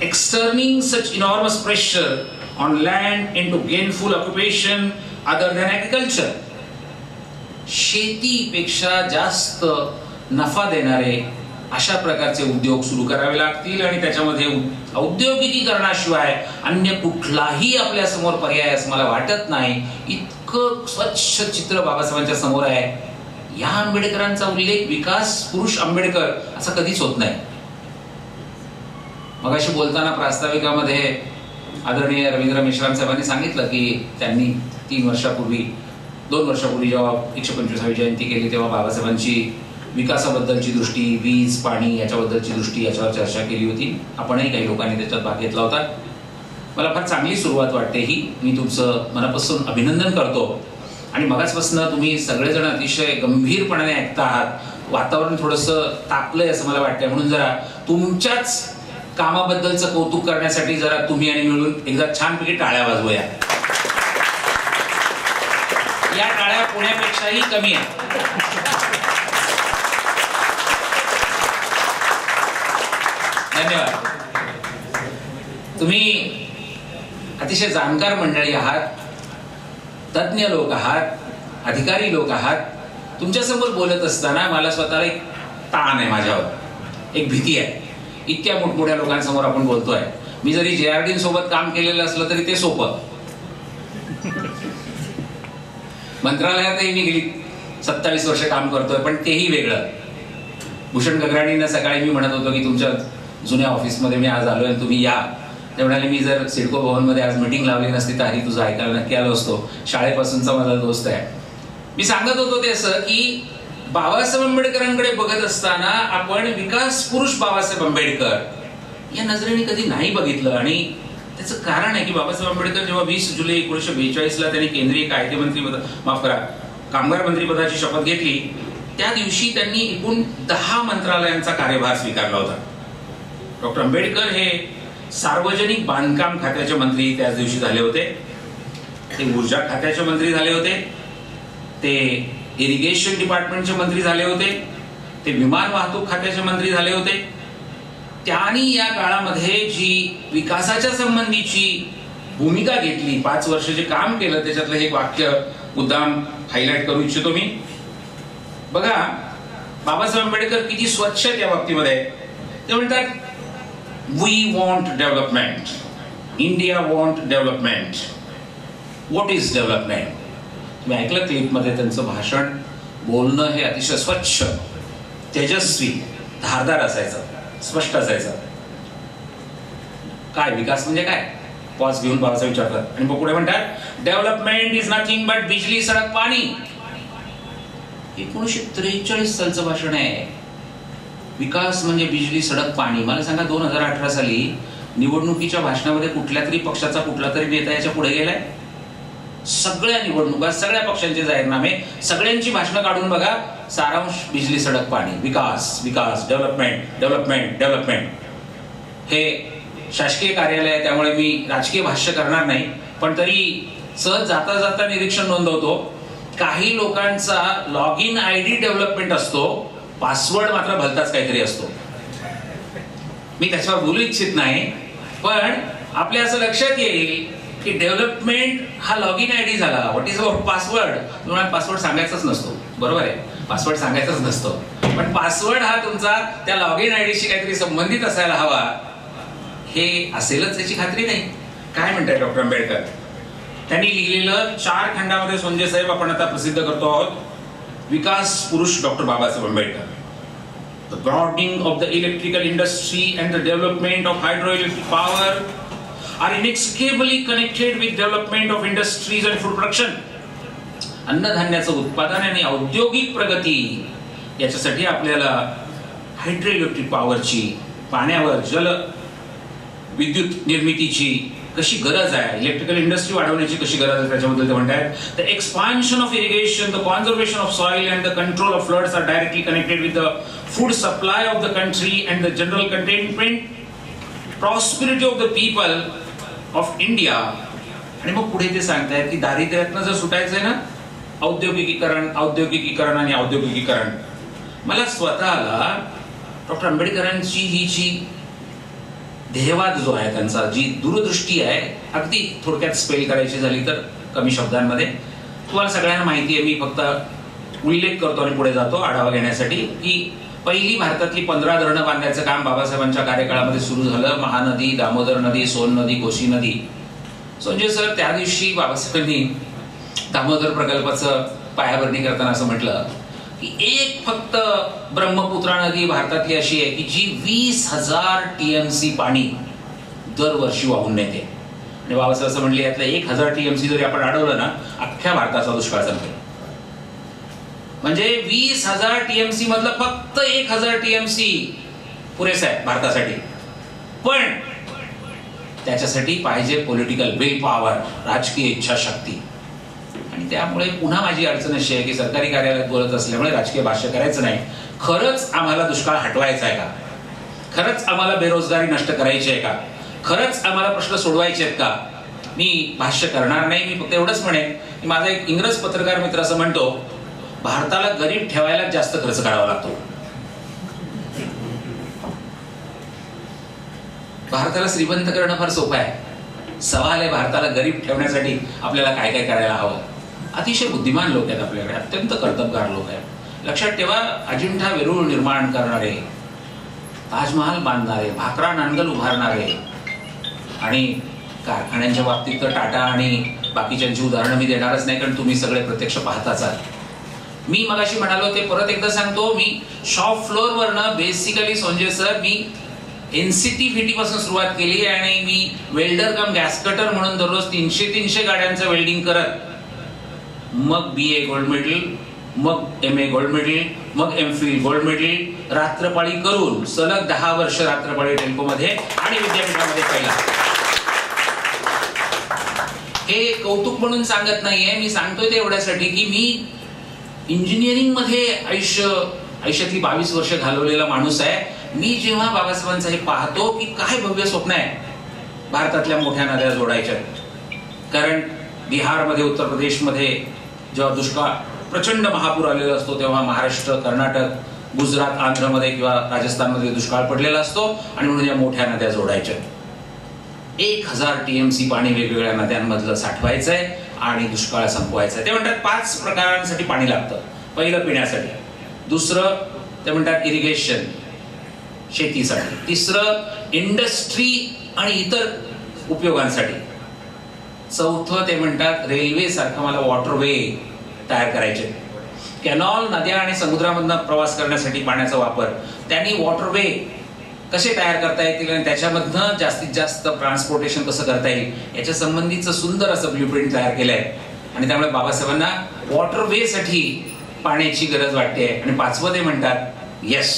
exerting such enormous pressure on land into gainful occupation other than agriculture. शेतीपेक्षा जास्त नफा देणारे अशा प्रकारचे उद्योग सुरू करावे लागतील आणि त्याच्यामध्ये औद्योगिकीकरणाशिवाय अन्य कुठलाही आपल्यासमोर पर्याय असं मला वाटत नाही. इतकं स्वच्छ चित्र बाबासाहेबांच्या समोर आहे. या आंबेडकरांचा उल्लेख विकास पुरुष आंबेडकर असा कधीच होत नाही. मग अशी बोलताना प्रास्ताविकामध्ये आदरणीय रवींद्र मेश्राम साहेबांनी सांगितलं की त्यांनी तीन वर्षापूर्वी दोन वर्षापूर्वी जेव्हा एकशे पंचवीसावी जयंती केली तेव्हा बाबासाहेबांची विकासाबद्दलची दृष्टी वीज पाणी याच्याबद्दलची दृष्टी याच्यावर चर्चा केली होती. आपणही काही लोकांनी त्याच्यात भाग घेतला होता. मला फार चांगली सुरुवात वाटते ही. मी तुमचं मनापासून अभिनंदन करतो. आणि मगाचपासून तुम्ही सगळेजण अतिशय गंभीरपणाने ऐकता आहात वातावरण थोडंसं तापलंय असं मला वाटतंय. म्हणून जरा तुमच्याच कामाबद्दलचं कौतुक करण्यासाठी जरा तुम्ही आणि मिळून एकदा छानपैकी टाळ्या वाजवूया. या टाळ्या पुण्यापेक्षाही कमी आहेत. तुम्ही अतिशय जाणकार मंडळी आहात तज्ज्ञ लोक आहात अधिकारी लोक आहात. तुमच्यासमोर बोलत असताना मला स्वतःला एक ताण आहे माझ्यावर. एक भीती आहे. इतक्या मोठमोठ्या लोकांसमोर आपण बोलतोय. मी जरी जे आर सोबत काम केलेलं असलं तरी ते सोपं. मंत्रालयातही मी गेली सत्तावीस वर्ष काम करतोय पण तेही वेगळं. भूषण गगराणींना सकाळी मी म्हणत होतो की तुमच्या जुन्या ऑफिसमध्ये मी आज आलो आणि तुम्ही या. ते म्हणाले मी जर सिडको भवनमध्ये आज मीटिंग लावली नसती तर आधी तुझं ऐकायला नक्की आलो असतो. शाळेपासूनचा माझा दोस्त आहे. मी सांगत होतो ते असं की बाबासाहेब आंबेडकरांकडे बघत असताना आपण विकास पुरुष बाबासाहेब आंबेडकर या नजरेने कधी नाही बघितलं. आणि त्याचं कारण आहे की बाबासाहेब आंबेडकर जेव्हा वीस जुलै एकोणीसशे बेचाळीसला त्यांनी केंद्रीय कायदेमंत्री पद माफ करा कामगार मंत्रीपदाची शपथ घेतली त्या दिवशी त्यांनी एकूण दहा मंत्रालयांचा कार्यभार स्वीकारला होता. डॉक्टर आंबेडकर हे सार्वजनिक बांधकाम खात्याचे मंत्री त्याच दिवशी झाले होते. ते ऊर्जा खात्याचे मंत्री झाले होते. ते इरिगेशन डिपार्टमेंटचे मंत्री झाले होते. ते विमान वाहतूक खात्याचे मंत्री झाले होते. त्यांनी या काळामध्ये जी विकासाच्या संबंधीची भूमिका घेतली पाच वर्ष जे काम केलं त्याच्यातलं हे वाक्य मुद्दाम हायलाइट करू इच्छितो मी. बघा बाबासाहेब आंबेडकर किती स्वच्छ त्या बाबतीमध्ये. ते म्हणतात we want development India want development what is development तुम्ही ऐकलं क्लिपमध्ये त्यांचं भाषण? बोलणं हे अतिशय स्वच्छ तेजस्वी धारदार असायचं स्पष्ट असायचं. काय विकास म्हणजे काय? पॉज घेऊन बाबासाहेब विचारतात. आणि मग पुढे म्हणतात development is nothing but bijli sadak pani. एकोणीसशे त्रेचाळीस सालचं भाषण आहे. विकास म्हणजे बिजली सडक पाणी. मला सांगा दोन हजार अठरा साली निवडणुकीच्या भाषणामध्ये कुठल्या तरी पक्षाचा कुठला तरी नेता याच्यापुढे गेलाय? सगळ्या निवडणुका सगळ्या पक्षांचे जाहीरनामे सगळ्यांची भाषणं काढून बघा. सारांश बिजली सडक पाणी. विकास विकास डेव्हलपमेंट डेव्हलपमेंट डेव्हलपमेंट. हे शासकीय कार्यालय आहे त्यामुळे मी राजकीय भाष्य करणार नाही. पण तरी सहज जाता जाता निरीक्षण नोंदवतो. काही लोकांचा log in I D development असतो. पासवर्ड मात्र भलताच काहीतरी असतो. मी त्याच्यावर बोलू इच्छित नाही पण आपल्या असं लक्षात येईल की डेव्हलपमेंट हा लॉग इन आय डी झाला. व्हॉट इज अवर पासवर्ड तुम्हाला पासवर्ड सांगायचाच नसतो. बरोबर आहे? पासवर्ड सांगायचाच नसतो. पण पासवर्ड हा तुमचा त्या लॉग इन आय डीशी काहीतरी संबंधित असायला हवा. हे असेलच याची खात्री नाही. काय म्हणताय डॉक्टर आंबेडकर? त्यांनी लिहिलेलं चार खंडामध्ये संजय साहेब आपण आता प्रसिद्ध करतो आहोत. विकास पुरुष doctor Babasaheb Ambedkar. The broadening of the electrical industry and the development of hydro electric power are inexcusably connected with development of industries and food production अन्नधान्याचं उत्पादन आणि औद्योगिक प्रगती याच्यासाठी आपल्याला हायड्रो इलेक्ट्रिक पॉवरची पाण्यावर जल विद्युत निर्मितीची कशी गरज आहे? इलेक्ट्रिकल इंडस्ट्री वाढवण्याची कशी गरज आहे? त्याच्याबद्दल ते म्हणतात the expansion of irrigation the conservation of soil and the control of floods are directly connected with the food supply of the country and the general containment prosperity of the people of India आणि मग पुढे ते सांगतायत की दारिद्र्यातनं जर सुटायचं आहे ना औद्योगिकीकरण औद्योगिकीकरण आणि औद्योगिकीकरण. मला स्वतःला डॉक्टर आंबेडकरांची ही जी ध्येयवाद जो आहे त्यांचा जी दूरदृष्टी आहे अगदी थोडक्यात स्पेल करायची झाली तर कमी शब्दांमध्ये. तुम्हाला सगळ्यांना माहिती आहे मी फक्त उल्लेख करतो आणि पुढे जातो आढावा घेण्यासाठी की पहिली भारतातली पंधरा धरणं बांधण्याचं काम बाबासाहेबांच्या कार्यकाळामध्ये सुरू झालं. महानदी दामोदर नदी सोन नदी कोशी नदी. संजय सर त्या दिवशी बाबासाहेबांनी दामोदर प्रकल्पाचं पायाभरणी करताना असं म्हटलं की एक फक्त ब्रह्मपुत्रा नदी भारतातली अशी आहे की जी वीस हजार टीएमसी पाणी दरवर्षी वाहून नेते. आणि बाबासाहेब असं म्हणले यातलं एक हजार टीएमसी जरी आपण अडवलं ना अख्ख्या भारताचा दुष्काळ संपेल म्हणजे वीस हजार टीएमसी मधलं फक्त एक हजार टीएमसी पुरेसा आहे भारतासाठी. पण त्याच्यासाठी पाहिजे पॉलिटिकल विल पॉवर राजकीय इच्छाशक्ती. आणि त्यामुळे पुन्हा माझी अडचण अशी आहे की सरकारी कार्यालयात बोलत असल्यामुळे राजकीय भाष्य करायचं नाही. खरंच आम्हाला दुष्काळ हटवायचा आहे का? खरंच आम्हाला बेरोजगारी नष्ट करायची आहे का? खरंच आम्हाला प्रश्न सोडवायचे आहेत का? मी भाष्य करणार नाही मी फक्त एवढंच म्हणेन की माझा एक इंग्रज पत्रकार मित्र असं म्हणतो भारताला गरीब ठेवायला जास्त खर्च करावा लागतो. भारताला श्रीमंत करणं फार सोपं आहे. सवाल आहे भारताला गरीब ठेवण्यासाठी आपल्याला काय काय करायला हवं? अतिशय बुद्धिमान लोक आहेत आपल्याकडे अत्यंत कर्तबगार लोक आहेत. लक्षात ठेवा अजिंठा वेरूळ निर्माण करणारे ताजमहाल बांधणारे भाकरा नांगल उभारणारे आणि कारखान्यांच्या बाबतीत तर टाटा आणि बाकीच्यांची उदाहरणं मी देणारच नाही कारण तुम्ही सगळे प्रत्यक्ष पाहताच आहात. मी मगाशी म्हणालो ते परत एकदा सांगतो मी शॉप फ्लोअरवरनं बेसिकली सोंजे सर मी सी टी पासून सुरुवात केली आणि मी वेल्डर कम गॅस कटर म्हणून दररोज तीनशे तीनशे गाड्यांचं वेल्डिंग करत मग बी ए गोल्ड मेडल मग एम ए गोल्ड मेडल मग एम फिल गोल्ड मेडल रात्रपाळी करून सलग दहा वर्ष रात्रपाळी टेम्पोमध्ये आणि विद्यापीठामध्ये पहिला. हे कौतुक म्हणून सांगत नाहीये. मी सांगतोय ते एवढ्यासाठी की मी इंजिनिअरिंगमध्ये आयुष्य आयुष्यातली बावीस वर्ष घालवलेला माणूस आहे. मी जेव्हा बाबासाहेबांचं हे पाहतो की काय भव्य स्वप्न आहे भारतातल्या मोठ्या नद्या जोडायच्या. कारण बिहारमध्ये उत्तर प्रदेशमध्ये जेव्हा दुष्काळ प्रचंड महापूर आलेला असतो तेव्हा महाराष्ट्र कर्नाटक गुजरात आंध्रमध्ये किंवा राजस्थानमध्ये दुष्काळ पडलेला असतो आणि म्हणून या मोठ्या नद्या जोडायच्या. एक हजार टीएमसी पाणी वेगवेगळ्या नद्यांमधलं साठवायचं आहे आणि दुष्काळ संपवायचा ते म्हणतात पाच प्रकारांसाठी पाणी लागतं. पहिलं पिण्यासाठी. दुसरं ते म्हणतात इरिगेशन शेतीसाठी. तिसरं इंडस्ट्री आणि इतर उपयोगांसाठी. चौथं ते म्हणतात रेल्वे सारखं मला वॉटरवे तयार करायचे. कॅनॉल नद्या आणि समुद्रामधनं प्रवास करण्यासाठी पाण्याचा वापर. त्यांनी वॉटरवे कसे तयार करता येतील आणि त्याच्यामधनं जास्तीत जास्त ट्रान्सपोर्टेशन कसं करता येईल याच्या संबंधीचं सुंदर असं ब्ल्यू प्रिंट तयार आहे आणि त्यामुळे बाबासाहेबांना वॉटरवेसाठी पाण्याची गरज वाटते आणि पाचवं ते म्हणतात यश.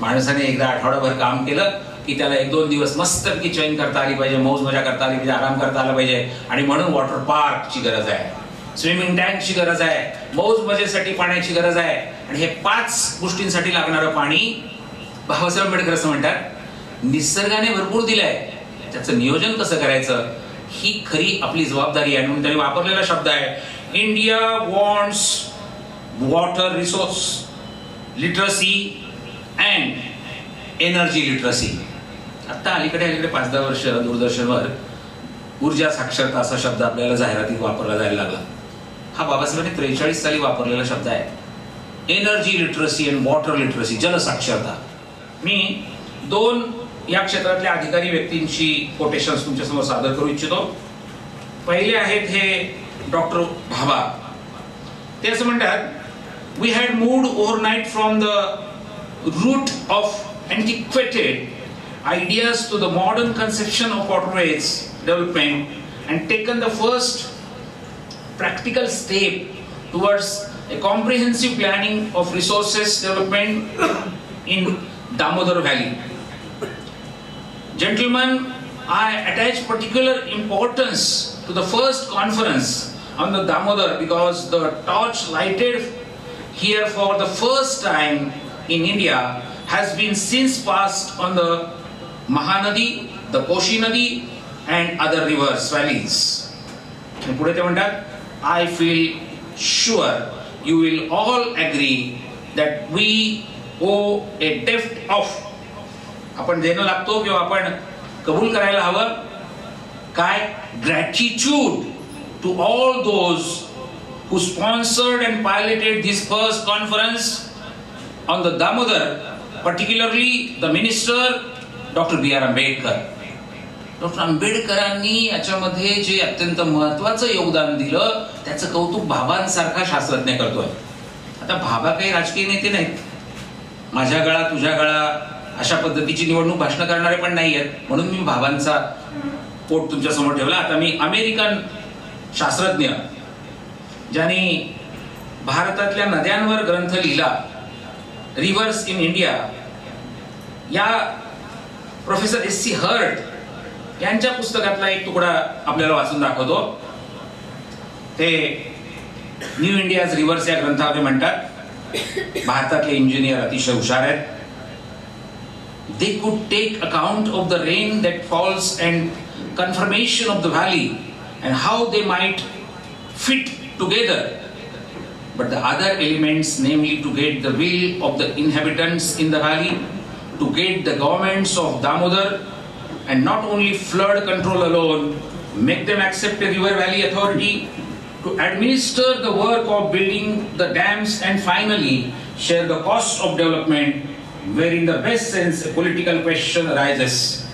माणसाने एकदा आठवडाभर काम केलं की त्याला एक दोन दिवस मस्तपैकी चैन करता आली पाहिजे मौज मजा करता आली पाहिजे आराम करता आला पाहिजे. आणि म्हणून वॉटर पार्कची गरज आहे. स्विमिंग टँकची गरज आहे. मौज मजेसाठी पाण्याची गरज आहे. आणि हे पाच गोष्टींसाठी लागणारं पाणी बाबासाहेब आंबेडकर असं म्हणतात निसर्गाने भरपूर दिलंय. त्याचं नियोजन कसं करायचं? ही खरी आपली जबाबदारी आहे. म्हणून त्यांनी वापरलेला शब्द आहे India wants water resource literacy and energy literacy आता अलीकडे अलीकडे पाच दहा वर्ष दूरदर्शनवर ऊर्जा साक्षरता असा शब्द आपल्याला जाहिरातीत वापरला जायला लागला. हा बाबासाहेबांनी त्रेचाळीस साली वापरलेला शब्द आहे. Energy literacy and water literacy जलसाक्षरता मी दोन या क्षेत्रातल्या अधिकारी व्यक्तींची कोटेशन्स तुमच्यासमोर सादर करू इच्छितो. पहिले आहेत हे डॉक्टर भाभा. ते असं म्हणतात we had moved overnight from the root of antiquated ideas to the modern conception of waterways development and taken the first practical step towards a comprehensive planning of resources development in Damodar Valley. Gentlemen, I attach particular importance to the first conference on the Damodar because the torch lighted here for the first time in India has been since passed on the Mahanadi, the Koshi Nadi, and other rivers, valleys. आणि पुढे ते म्हणतात I feel sure you will all agree that we owe a डेफ्ट of आपण देणं लागतो किंवा आपण कबूल करायला हवं काय gratitude to all those who sponsored and piloted this first conference on the Damodar, particularly the minister, doctor B R Ambedkar. Doctor आंबेडकरांनी याच्यामध्ये जे अत्यंत महत्वाचं योगदान दिलं त्याचं कौतुक भाबांसारखा शास्त्रज्ञ करतोय. आता भाबा काही राजकीय नेते नाहीत. माझ्या गळा तुझ्या गळा अशा पद्धतीची निवडणूक भाषण करणारे पण नाही आहेत म्हणून मी भाबांचा पोट तुमच्यासमोर ठेवला. आता मी अमेरिकन शास्त्रज्ञ ज्यांनी भारतातल्या नद्यांवर ग्रंथ लिहिला. Rivers in India. या प्रोफेसर एस सी हर्ट यांच्या पुस्तकातला एक तुकडा आपल्याला वाचून दाखवतो. ते न्यू इंडियाज रिव्हर्स या ग्रंथामध्ये म्हणतात भारतातले इंजिनियर अतिशय हुशार आहेत. They could take account of the rain that falls and confirmation of the valley and how they might fit together but the other elements namely to get the will of the inhabitants in the valley to get the governments of Damodar, and not only flood control alone, make them accept a river valley authority, to administer the work of building the dams, and finally share the cost of development, where in the best sense a political question arises.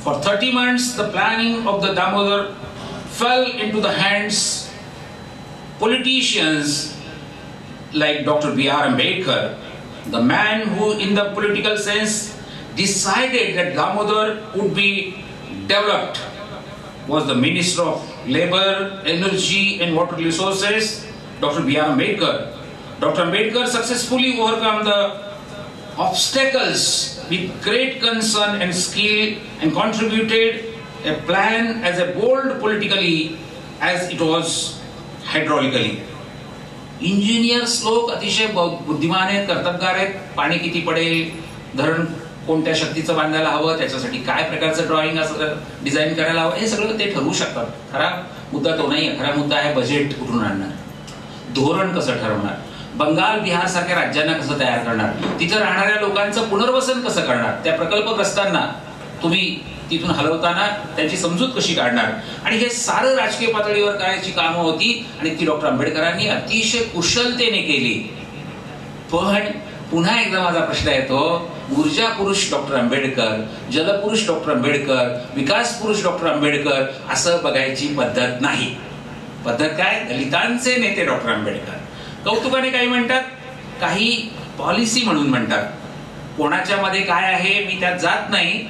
For 30 months, the planning of the Damodar fell into the hands politicians like Dr. B.R. Ambedkar, the man who, in the political sense, decided that Damodar would be developed, was the Minister of Labor, Energy and Water Resources, Dr. B.R. Ambedkar. Dr. Ambedkar successfully overcome the obstacles with great concern and skill and contributed a plan as a bold politically as it was hydraulically. Engineers लोक अतिशय ब- बुद्धिमान आहेत कर्तबगार आहेत. पाणी किती पडेल? धरण कोणत्या शक्तीचं बांधायला हवं? त्याच्यासाठी काय प्रकारचं ड्रॉइंग असं डिझाईन करायला हवं? हे सगळं ते ठरवू शकतात. खरा मुद्दा तो नाही आहे खरा मुद्दा आहे बजेट कुठून आणणार? धोरण कसं ठरवणार? बंगाल बिहार सारख्या राज्यांना कसं तयार करणार? तिथं राहणाऱ्या लोकांचं पुनर्वसन कसं करणार? त्या प्रकल्पग्रस्तांना तुम्ही तिथून हलवताना त्यांची समजूत कशी काढणार? आणि हे सारं राजकीय पातळीवर करायची कामं होती आणि ती डॉक्टर आंबेडकरांनी अतिशय कुशलतेने केली. पण पुन्हा एकदा माझा प्रश्न येतो ऊर्जा पुरुष डॉक्टर आंबेडकर जलपुरुष डॉक्टर आंबेडकर विकास पुरुष डॉक्टर आंबेडकर असं बघायची पद्धत नाही. पद्धत काय? दलितांचे नेते डॉक्टर आंबेडकर. कौतुकाने काही म्हणतात काही पॉलिसी म्हणून म्हणतात. कोणाच्या मध्ये काय आहे मी त्यात जात नाही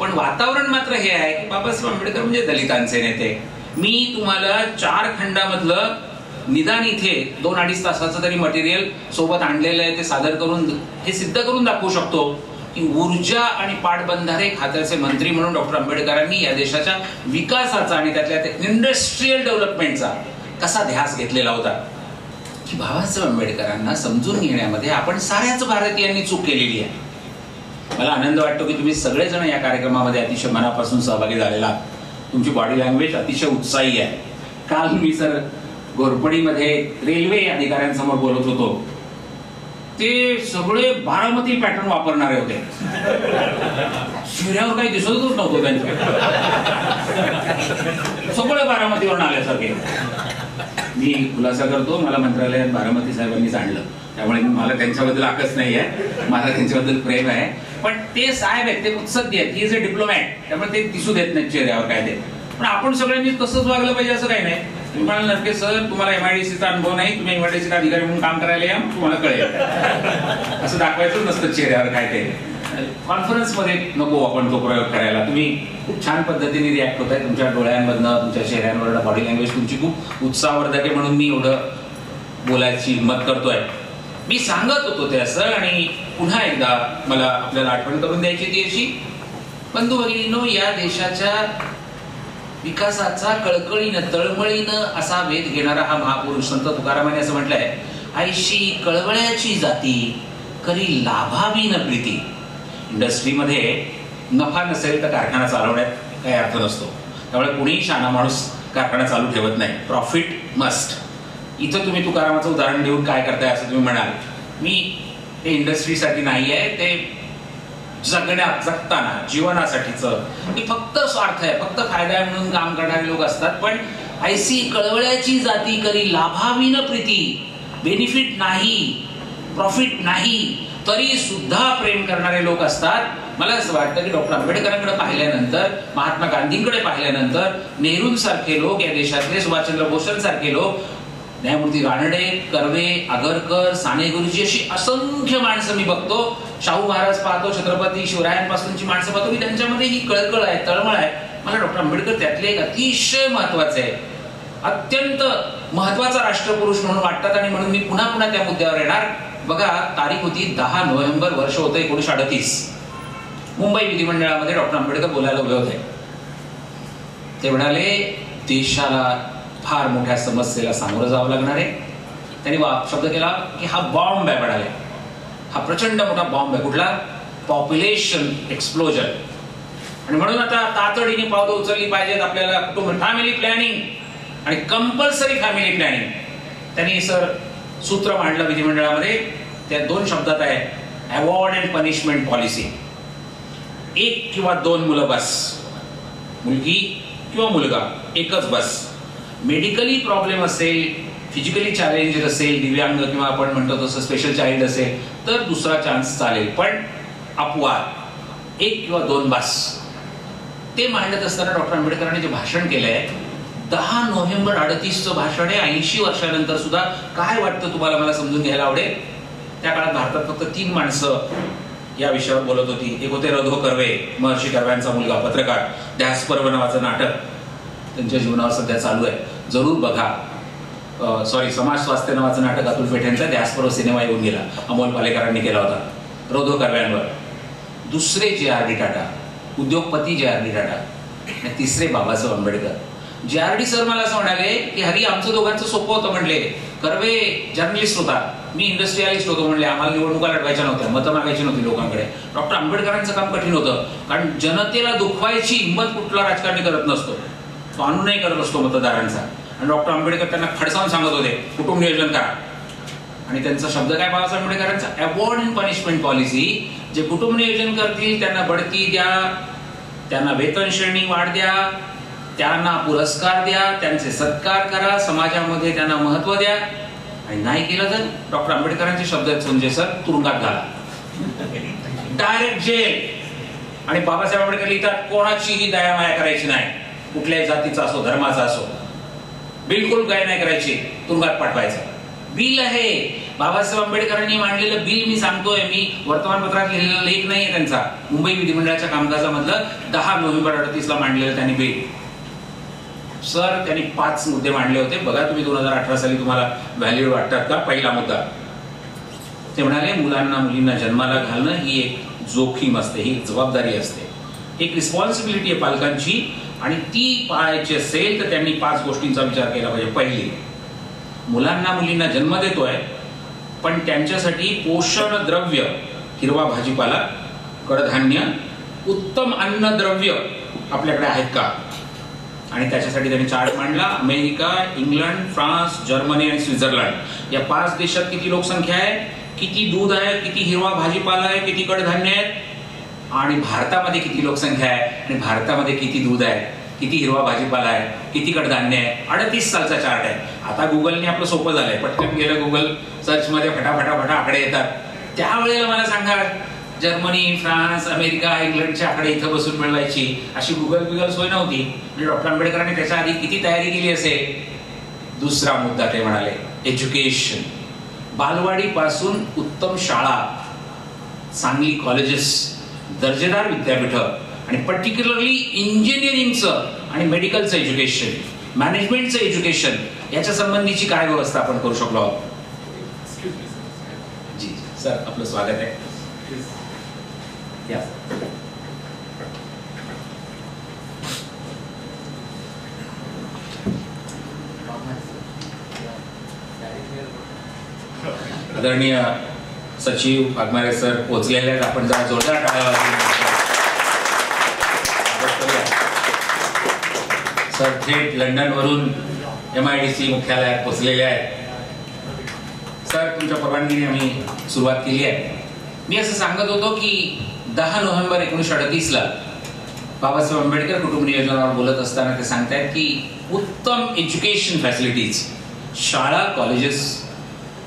पण वातावरण मात्र हे आहे की बाबासाहेब आंबेडकर म्हणजे दलितांचे नेते. मी तुम्हाला चार खंडामधलं निदान इथे दोन अडीच तासाचं तरी मटेरियल सोबत आणलेलं आहे ते सादर करून हे सिद्ध करून दाखवू शकतो की ऊर्जा आणि पाटबंधारे खात्याचे मंत्री म्हणून डॉक्टर आंबेडकरांनी या देशाच्या विकासाचा आणि त्यातल्या इंडस्ट्रीयल डेव्हलपमेंटचा कसा ध्यास घेतलेला होता. की बाबासाहेब आंबेडकरांना समजून घेण्यामध्ये आपण साऱ्याच भारतीयांनी चूक केलेली आहे. मला आनंद वाटतो की तुम्ही सगळेजण या कार्यक्रमामध्ये अतिशय मनापासून सहभागी झालेला तुमची बॉडी लँग्वेज अतिशय उत्साही आहे. काल मी सर घोरपडीमध्ये रेल्वे अधिकाऱ्यांसमोर बोलत होतो. ते सगळे बारामती पॅटर्न वापरणारे होते. चेहऱ्यावर काही दिसतच नव्हतं त्यांच्या. सगळे बारामतीवरून आल्यासारखे. मी खुलासा करतो मला मंत्रालयात बारामती साहेबांनीच आणलं त्यामुळे मला त्यांच्याबद्दल आकच नाही आहे मला त्यांच्याबद्दल प्रेम आहे. पण ते साहेब आहेत ते उत्सद्य आहेत. ही इज अ डिप्लोमॅट त्यामुळे ते दिसू देत नाही चेहऱ्यावर काय ते. पण आपण सगळ्यांनी तसंच वागलं पाहिजे असं काही नाही. तुम्ही म्हणाल नक्की सर तुम्हाला एमआयडीसीचा अनुभव नाही. तुम्ही एमआयडीसीचा अधिकारी म्हणून काम करायला या तुम्हाला कळेल. असं दाखवायचं नसतं चेहऱ्यावर काय ते. कॉन्फरन्समध्ये नको आपण तो प्रयोग करायला. तुम्ही खूप छान पद्धतीने रिॲक्ट होताय. तुमच्या डोळ्यांमधनं तुमच्या चेहऱ्यांवर बॉडी लँग्वेज तुमची खूप उत्साहवर्धक आहे म्हणून मी एवढं बोलायची हिंमत करतोय. मी सांगत होतो ते असं आणि पुन्हा एकदा मला आपल्याला आठवण करून द्यायची ती अशी बंधू भगिनीनो या देशाच्या विकासाचा कळकळीनं तळमळीनं असा वेध घेणारा हा महापुरुष संत तुकारामाने असं म्हटलंय आईशी कळवळ्याची जाती करी लाभावी न प्रीती. इंडस्ट्रीमध्ये नफा नसेल तर कारखाना चालवण्यात काही अर्थ नसतो. त्यामुळे कुणीही शाना माणूस कारखाना चालू ठेवत नाही. प्रॉफिट मस्ट इथं तुम्ही तुकारामाचं उदाहरण देऊन काय करताय असं तुम्ही म्हणाल. मी ते इंडस्ट्रीसाठी नाही आहे ते जगण्यात जगताना जीवनासाठीचं. फक्त स्वार्थ आहे फक्त फायदा आहे म्हणून काम करणारे लोक असतात पण ऐसी कळवळ्याची जाती करी लाभावी न प्रीती बेनिफिट नाही प्रॉफिट नाही तरी सुद्धा प्रेम करणारे लोक असतात. मला असं वाटतं की डॉक्टर आंबेडकरांकडे पाहिल्यानंतर महात्मा गांधींकडे पाहिल्यानंतर नेहरूंसारखे लोक या देशातले सुभाषचंद्र बोसांसारखे लोक न्यायमूर्ती रानडे कर्वे आगरकर साने गुरुजी अशी असंख्य माणसं मी बघतो. शाहू महाराज पाहतो छत्रपती शिवरायांपासूनची माणसं पाहतो की त्यांच्यामध्ये ही कळकळ आहे तळमळ आहे. मला डॉक्टर आंबेडकर त्यातले एक अतिशय महत्त्वाचे आहे अत्यंत महत्त्वाचा राष्ट्रपुरुष म्हणून वाटतात आणि म्हणून मी पुन्हा पुन्हा त्या मुद्द्यावर येणार. बघा तारीख होती दहा नोव्हेंबर वर्ष होतं एकोणीशे अडतीस. मुंबई विधिमंडळामध्ये डॉक्टर आंबेडकर बोलायला उभे होते. ते म्हणाले देशाला फार मोठ्या समस्येला सामोरं जावं लागणार आहे. त्यांनी वा शब्द केला की हा बॉम्ब आहे म्हणाले. हा प्रचंड मोठा बॉम्ब आहे. कुठला? पॉप्युलेशन एक्सप्लोजन आणि म्हणून आता तातडीने पावलं उचलली पाहिजेत आपल्याला कुटुंब फॅमिली प्लॅनिंग आणि कंपल्सरी फॅमिली प्लॅनिंग त्यांनी सर सूत्र मांडलं विधिमंडळामध्ये. त्या दोन शब्दात आहे अवॉर्ड अँड पनिशमेंट पॉलिसी एक किंवा दोन मुलं बस. मुलगी किंवा मुलगा एकच बस. मेडिकली प्रॉब्लेम असेल फिजिकली चॅलेंजेस असेल दिव्यांग किंवा आपण म्हणतो तसं स्पेशल चाइल्ड असेल तर दुसरा चान्स चालेल. पण अपवाद एक किंवा दोन बस. ते मांडत असताना डॉक्टर आंबेडकरांनी जे भाषण केलंय दहा नोव्हेंबर अडतीसचं भाषण आहे ऐंशी वर्षानंतर सुद्धा काय वाटतं तुम्हाला मला समजून घ्यायला आवडेल? त्या काळात भारतात फक्त तीन माणसं या विषयावर बोलत होती. एक होते रधो कर्वे महर्षी कर्व्यांचा मुलगा पत्रकार ध्यास पर्व नावाचं नाटक. त्यांच्या जीवनावर सध्या चालू आहे. जरूर बघा. सॉरी समाज स्वास्थ्य नावाचं नाटक अतुल पेठेंचा ध्यास सिनेमा येऊन गेला. अमोल पालेकरांनी केला होता. रोधो कर्व्यांवर. दुसरे जे आर डी टाटा उद्योगपती जे आर डी टाटा आणि तिसरे बाबासाहेब आंबेडकर. जे आर डी सर मला असं म्हणाले की हरी आमचं दोघांचं सोपं होतं म्हणले. कर्वे जर्नलिस्ट होता. मी इंडस्ट्रियलिस्ट होतो म्हणले. आम्हाला निवडणुका लढवायच्या नव्हत्या. मतं मागायची नव्हती लोकांकडे. डॉक्टर आंबेडकरांचं काम कठीण होतं. कारण जनतेला दुखवायची हिंमत कुठला राजकारणी करत नसतो. तो अनुनय करत असतो मतदारांचा. आणि डॉक्टर आंबेडकर त्यांना खडसावून सांगत होते कुटुंब नियोजन करा. आणि त्यांचा शब्द काय बाबासाहेब आंबेडकरांचा अवॉर्ड अँड पनिशमेंट पॉलिसी जे कुटुंब नियोजन करतील त्यांना बढती द्या त्यांना वेतन श्रेणी वाढ द्या त्यांना पुरस्कार द्या त्यांचे सत्कार करा समाजामध्ये त्यांना महत्त्व द्या. आणि नाही केलं तर डॉक्टर आंबेडकरांचे शब्द आहेत संजय सर तुरुंगात घाला. डायरेक्ट जेल आणि बाबासाहेब आंबेडकर लिहितात कोणाचीही दया माया करायची नाही. कुठल्याही जातीचा असो धर्माचा असो बिलकुल काय नाही करायची तुरुंगात पाठवायचं. बिल आहे. बाबासाहेब आंबेडकरांनी मांडलेलं बिल मी सांगतोय. मी वर्तमानपत्रात लिहिलेला लेख नाहीये त्यांचा. मुंबई विधिमंडळाच्या कामकाजामधलं दहा नोव्हेंबर अडतीसला मांडलेलं त्यांनी बिल. सर त्यांनी पाच मुद्दे मांडले होते. बघा तुम्ही दोन हजार अठरा साली तुम्हाला व्हॅल्यू वाटतात का? पहिला मुद्दा. ते म्हणाले मुलांना मुलींना जन्माला घालणं ही एक जोखीम असते ही एक जबाबदारी असते. एक रिस्पॉन्सिबिलिटी आहे पालकांची. आणि ती पाळायची असेल तर त्यांनी पाच गोष्टींचा विचार केला पाहिजे. पहिली मुलांना मुलींना जन्म देतोय पण त्यांच्यासाठी पोषण द्रव्य हिरवा भाजीपाला कडधान्य उत्तम अन्नद्रव्य आपल्याकडे आहेत का? आणि त्याच्यासाठी त्यांनी चार्ट मांडला अमेरिका इंग्लंड फ्रान्स जर्मनी आणि स्वित्झर्लंड. या पाच देशात किती लोकसंख्या आहे? किती दूध आहे? किती हिरवा भाजीपाला आहे? किती कडधान्य आहेत आणि भारतामध्ये किती लोकसंख्या आहे आणि भारतामध्ये किती दूध आहे किती हिरवा भाजीपाला आहे किती कडधान्य आहे अडतीस सालचा चार्ट आहे. आता गुगलने आपलं सोपं झालंय. पटकन गेलं गुगल सर्च मध्ये फटाफटा आकडे येतात. त्यावेळेला मला सांगा जर्मनी फ्रान्स अमेरिका इंग्लंडचे आकडे इथं बसून मिळवायची अशी गुगल गुगल सोय नव्हती. म्हणजे डॉक्टर आंबेडकरांनी त्याच्या आधी किती तयारी केली असेल? दुसरा मुद्दा ते म्हणाले एज्युकेशन बालवाडी पासून उत्तम शाळा चांगली कॉलेजेस दर्जेदार विद्यापीठ आणि पर्टिक्युलरली इंजिनिअरिंगचं आणि मेडिकलचं एज्युकेशन मॅनेजमेंटचं एज्युकेशन याच्या संबंधीची काय व्यवस्था आपण करू शकलो आहोत? जी सर आपलं स्वागत आहे. या. आदरणीय सचिव वाघमारे सर पोचलेले आहेत. आपण जरा जोरदार टाळ्या सर थेट लंडन वरून एम आय डी सी मुख्यालयात पोचलेले आहेत. सर तुमच्या परवानगीने आम्ही सुरुवात केली आहे. मी असं सांगत होतो की दहा नोव्हेंबर एकोणीसशे अडतीसला बाबासाहेब आंबेडकर कुटुंब नियोजनावर बोलत असताना ते सांगतायत की उत्तम एज्युकेशन फॅसिलिटीज शाळा कॉलेजेस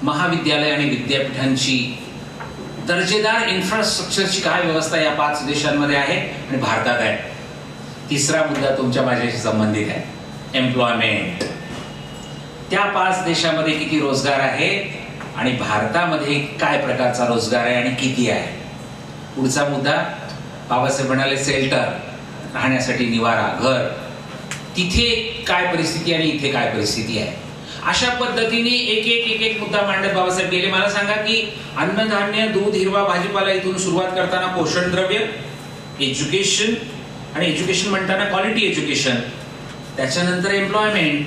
महाविद्यालय आणि विद्यापीठांची दर्जेदार इन्फ्रास्ट्रक्चरची काय व्यवस्था या पाच देशांमध्ये आहे आणि भारतात आहे. तिसरा मुद्दा तुमच्या माझ्याशी संबंधित आहे. एम्प्लॉयमेंट त्या पाच देशामध्ये किती रोजगार आहे आणि भारतामध्ये काय प्रकारचा रोजगार आहे आणि किती आहे? पुढचा मुद्दा बाबासाहेब म्हणाले सेल्टर राहण्यासाठी निवारा घर. तिथे काय परिस्थिती आणि इथे काय परिस्थिती आहे? अशा पद्धतीने एक एक एक एक मुद्दा मांडत बाबासाहेब गेले. मला सांगा की अन्नधान्य दूध हिरवा भाजीपाला इथून सुरुवात करताना पोषण द्रव्य एज्युकेशन आणि एज्युकेशन म्हणताना क्वालिटी एज्युकेशन त्याच्यानंतर एम्प्लॉयमेंट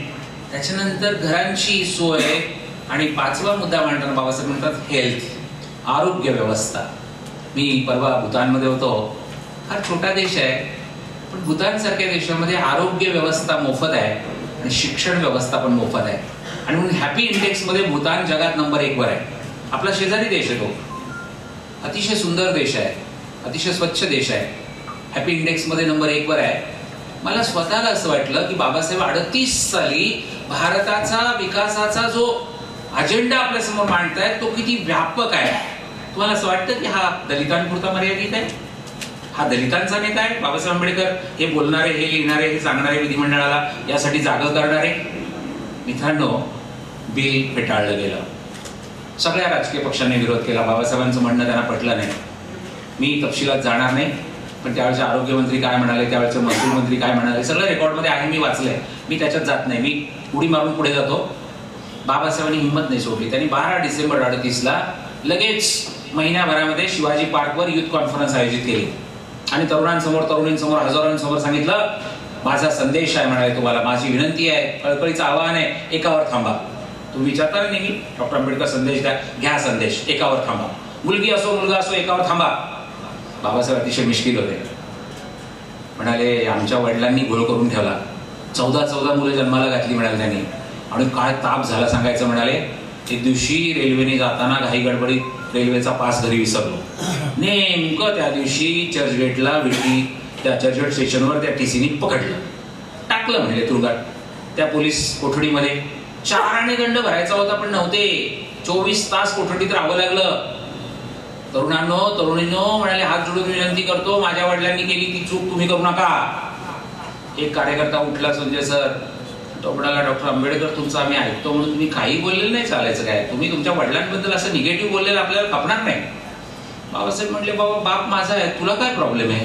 त्याच्यानंतर घरांची सोय आणि पाचवा मुद्दा मांडताना बाबासाहेब म्हणतात हेल्थ आरोग्य व्यवस्था. मी परवा भूतानमध्ये होतो. फार छोटा देश आहे पण भूतानसारख्या देशामध्ये आरोग्य व्यवस्था मोफत आहे आणि शिक्षण व्यवस्था पण मोफत आहे. आणि म्हणून हॅपी इंडेक्समध्ये भूतान जगात नंबर एकवर आहे. आपला शेजारी देश आहे तो. अतिशय सुंदर देश आहे. अतिशय स्वच्छ देश आहे. हॅपी इंडेक्समध्ये नंबर एकवर आहे. मला स्वतःला असं वाटलं की बाबासाहेब अडतीस साली भारताचा विकासाचा जो अजेंडा आपल्यासमोर मांडतायत तो किती व्यापक आहे. तुम्हाला असं वाटतं की हा दलितांपुरता मर्यादित आहे? हा दलितांचा नेता आहे? बाबासाहेब आंबेडकर हे बोलणारे हे लिहिणारे हे सांगणारे विधिमंडळाला यासाठी जागा करणारे? मित्रांनो बिल फेटाळलं गेलं. सगळ्या राजकीय पक्षांनी विरोध केला. बाबासाहेबांचं म्हणणं त्यांना पटलं नाही. मी तपशिलात जाणार नाही पण त्यावेळेचे आरोग्यमंत्री काय म्हणाले त्यावेळेचे महसूल मंत्री काय म्हणाले सगळं रेकॉर्डमध्ये आहे मी वाचलंय. मी त्याच्यात जात नाही. मी उडी मारून पुढे जातो. बाबासाहेबांनी हिंमत नाही सोडली. त्यांनी बारा डिसेंबर अडतीसला लगेच महिन्याभरामध्ये शिवाजी पार्कवर युथ कॉन्फरन्स आयोजित केली. आणि तरुणांसमोर तरुणींसमोर हजारांसमोर सांगितलं माझा संदेश आहे म्हणाले तुम्हाला. माझी विनंती आहे. कळकळीचं आवाहन आहे. एकावर थांबा. तुम्ही विचारता ना नेहमी डॉक्टर आंबेडकर संदेश द्या. घ्या संदेश. एकावर थांबा. मुलगी असो मुलगा असो एकावर थांबा. बाबासाहेब अतिशय मिश्किल होते. म्हणाले आमच्या वडिलांनी घोळ करून ठेवला. चौदा चौदा मुलं जन्माला घातली म्हणाले त्यांनी. आणि काय ताप झाला सांगायचं म्हणाले. एक दिवशी रेल्वेने जाताना घाई गडबडीत रेल्वेचा पास घरी विसरलो. नेमकं त्या दिवशी चर्चगेटला विटी त्या चर्चगेट स्टेशनवर त्या टी सीनी पकडलं. टाकलं म्हणजे तुरुंगात. त्या पोलीस कोठडीमध्ये चार आणि दंड भरायचा होता पण नव्हते. चोवीस तास कोठडीत राहावं लागलं. तरुणांनो तरुणींनो म्हणाले हात जोडून विनंती करतो माझ्या वडिलांनी केली ती चूक तुम्ही करू नका. एक कार्यकर्ता उठला संजय सर. तो म्हणाला डॉक्टर आंबेडकर तुमचा आम्ही ऐकतो म्हणून तुम्ही काही बोललेलं नाही चालायचं काय? तुम्ही तुमच्या वडिलांबद्दल असं निगेटिव्ह बोललेलं आपल्याला खपणार नाही. बाबासाहेब म्हटले बाबा बाप माझा आहे तुला काय प्रॉब्लेम आहे?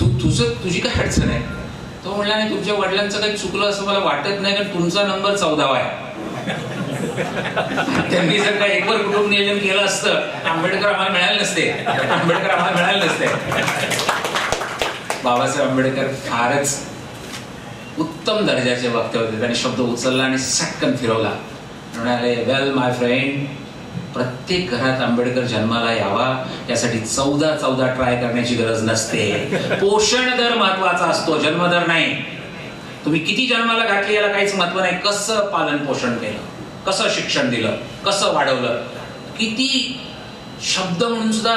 तू तुझं तुझी काय अडचण आहे? तो म्हणला नाही तुमच्या वडिलांचं काही चुकलं असं मला वाटत नाही कारण तुमचा नंबर चौदावा आहे. त्यांनी जर का एकवर कुटुंब नियोजन केलं असतं आंबेडकर आम्हाला मिळाले नसते. आंबेडकर आम्हाला मिळाले नसते. बाबासाहेब आंबेडकर फारच उत्तम दर्जाचे वक्ते होते. त्यांनी शब्द उचलला आणि सटकन फिरवला. म्हणाले वेल माय फ्रेंड प्रत्येक घरात आंबेडकर जन्माला यावा यासाठी चौदा चौदा ट्राय करण्याची गरज नसते. पोषण दर महत्त्वाचा असतो जन्मदर नाही. तुम्ही किती जन्माला घातली याला काहीच महत्त्व नाही. कसं पालन पोषण केलं? कसं शिक्षण दिलं? कसं वाढवलं? किती शब्द म्हणून सुद्धा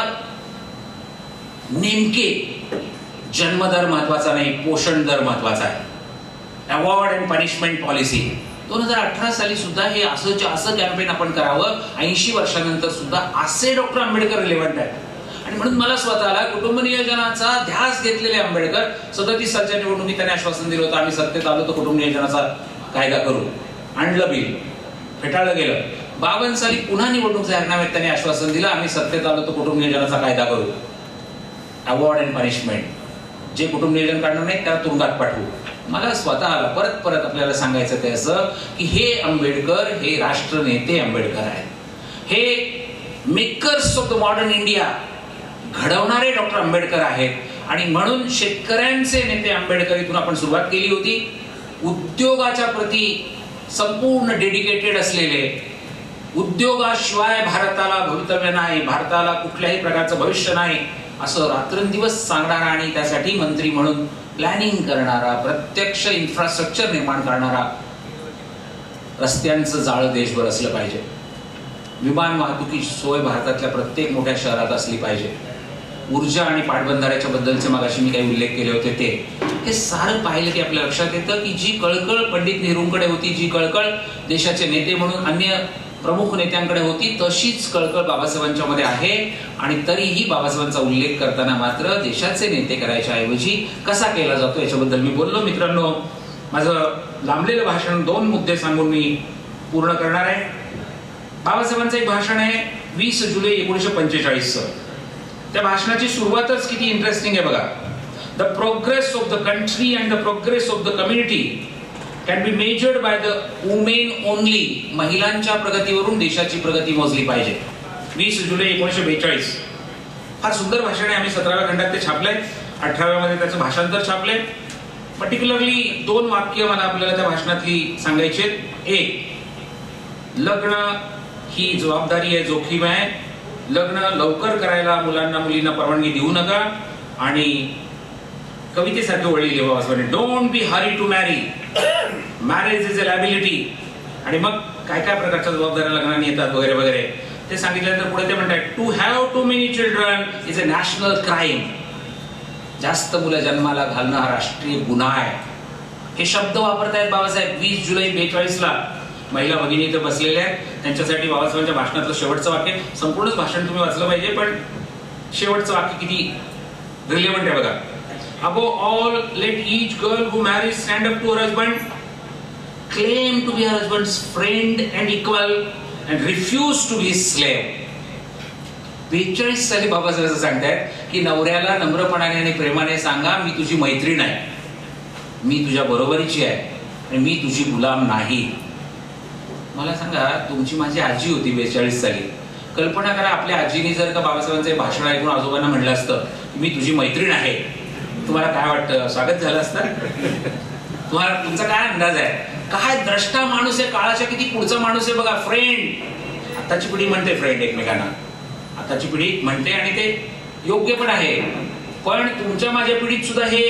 नेमके जन्मदर महत्त्वाचा नाही पोषण दर महत्त्वाचा आहे. अवॉर्ड अँड पनिशमेंट पॉलिसी दोन हजार अठरा साली सुद्धा हे असं असं कॅम्पेन आपण करावं. ऐंशी वर्षानंतर सुद्धा असे डॉक्टर आंबेडकर रिलेव्हंट आहेत. आणि म्हणून मला स्वतःला कुटुंब नियोजनाचा ध्यास घेतलेले आंबेडकर सदतीस सालच्या निवडणुकीत त्यांनी आश्वासन दिलं होतं आम्ही सत्तेत आलो तर कुटुंब नियोजनाचा कायदा करू. आणलं बिल फेटाळलं गेलं. बावन्न साली पुन्हा निवडणूक जाहीरनाम्यात त्यांनी आश्वासन दिलं आम्ही सत्तेत आलो तर कुटुंब नियोजनाचा कायदा करू. अवॉर्ड अँड पनिशमेंट जे कुटुंब नियोजन काढणार नाही त्याला तुरुंगात पाठवू. मला स्वतःला परत परत आपल्याला सांगायचं ते असं की हे आंबेडकर हे राष्ट्रनेते आंबेडकर आहेत. हे makers of the modern India घडवणारे डॉक्टर आंबेडकर आहेत. आणि म्हणून शेतकऱ्यांचे नेते आंबेडकर इथून आपण सुरुवात केली होती. उद्योगाच्या प्रती संपूर्ण डेडिकेटेड असलेले उद्योगाशिवाय भारताला भवितव्य नाही भारताला कुठल्याही प्रकारचं भविष्य नाही असं रात्रंदिवस सांगणारा आणि त्यासाठी मंत्री म्हणून प्लॅनिंग करणारा प्रत्यक्ष इन्फ्रास्ट्रक्चर निर्माण करणारा रस्त्यांचं जाळं देशभर असलं पाहिजे. विमान वाहतुकीची सोय भारतातल्या प्रत्येक मोठ्या शहरात असली पाहिजे. ऊर्जा आणि पाटबंधाऱ्याच्या बद्दलचे मागाशी मी काही उल्लेख केले होते ते. हे सारं पाहिलं की आपल्या लक्षात येतं की जी कळकळ पंडित नेहरूंकडे होती जी कळकळ देशाचे नेते म्हणून अन्य प्रमुख नेत्यांकडे होती तशीच कळकळ बाबासाहेबांच्या मध्ये आहे. आणि तरीही बाबासाहेबांचा उल्लेख करताना मात्र देशाचे नेते करायच्या ऐवजी कसा केला जातो याच्याबद्दल मी बोललो. मित्रांनो माझं लांबलेलं भाषण दोन मुद्दे सांगून मी पूर्ण करणार आहे. बाबासाहेबांचं एक भाषण आहे वीस जुलै एकोणीसशे पंचेचाळीसचं. त्या भाषणाची सुरुवातच किती इंटरेस्टिंग आहे बघा. The progress of the country and the progress of the community can be measured by the women only महिलांच्या प्रगतीवरून देशाची प्रगती मोजली पाहिजे. वीस जुलै एकोणीसशे बेचाळीस. फार सुंदर भाषण आहे आम्ही सतराव्या खंडात ते छापलंय अठराव्यामध्ये त्याचं भाषांतर छापलंय पर्टिक्युलरली दोन वाक्य मला आपल्याला त्या भाषणातली सांगायची एक लग्न ही जबाबदारी आहे जोखीम आहे. लग्न लवकर करायला मुलांना मुलींना परवानगी देऊ नका. आणि कवितेसारखे वळी लिहा बाबासाहेबांनी don't be hurry to marry marriage is a liability आणि मग काय काय प्रकारच्या जबाबदाऱ्या लग्नाने येतात वगैरे वगैरे. ते सांगितल्यानंतर पुढे ते म्हणतात to have too many children is a national crime जास्त मुलं जन्माला घालणं हा राष्ट्रीय गुन्हा आहे. हे शब्द वापरतायत बाबासाहेब वीस जुलै बेचाळीस ला महिला भगिनी इथे बसलेल्या आहेत. त्यांच्यासाठी बाबासाहेबांच्या भाषणातलं शेवटचं वाक्य. संपूर्णच भाषण तुम्ही वाचलं पाहिजे पण शेवटचं वाक्य किती रिलेव्हंट आहे बघा. Above all let each girl who marries stand up to husband claim to be her husband friend and equal and refuse to be slave. बेचाळीस साली बाबासाहेब असं सांगतायत की नवऱ्याला नम्रपणाने आणि प्रेमाने सांगा मी तुझी मैत्रीण आहे मी तुझ्या बरोबरीची आहे आणि मी तुझी गुलाम नाही. मला सांगा तुमची माझी आजी होती बेचाळीस साली कल्पना करा आपल्या आजीने जर का बाबासाहेबांचे भाषण ऐकून आजोबांना म्हटलं असतं की मी तुझी मैत्रीण आहे. तुम्हाला काय वाटतं? स्वागत झालं असतं? तुम्हाला तुमचा काय अंदाज आहे? काय द्रष्टा माणूस आहे काळाच्या किती पुढचा माणूस आहे बघा फ्रेंड आताची पिढी म्हणते फ्रेंड एकमेकांना. आताची पिढी म्हणते आणि ते योग्य पण आहे. पण तुमच्या माझ्या पिढीत सुद्धा हे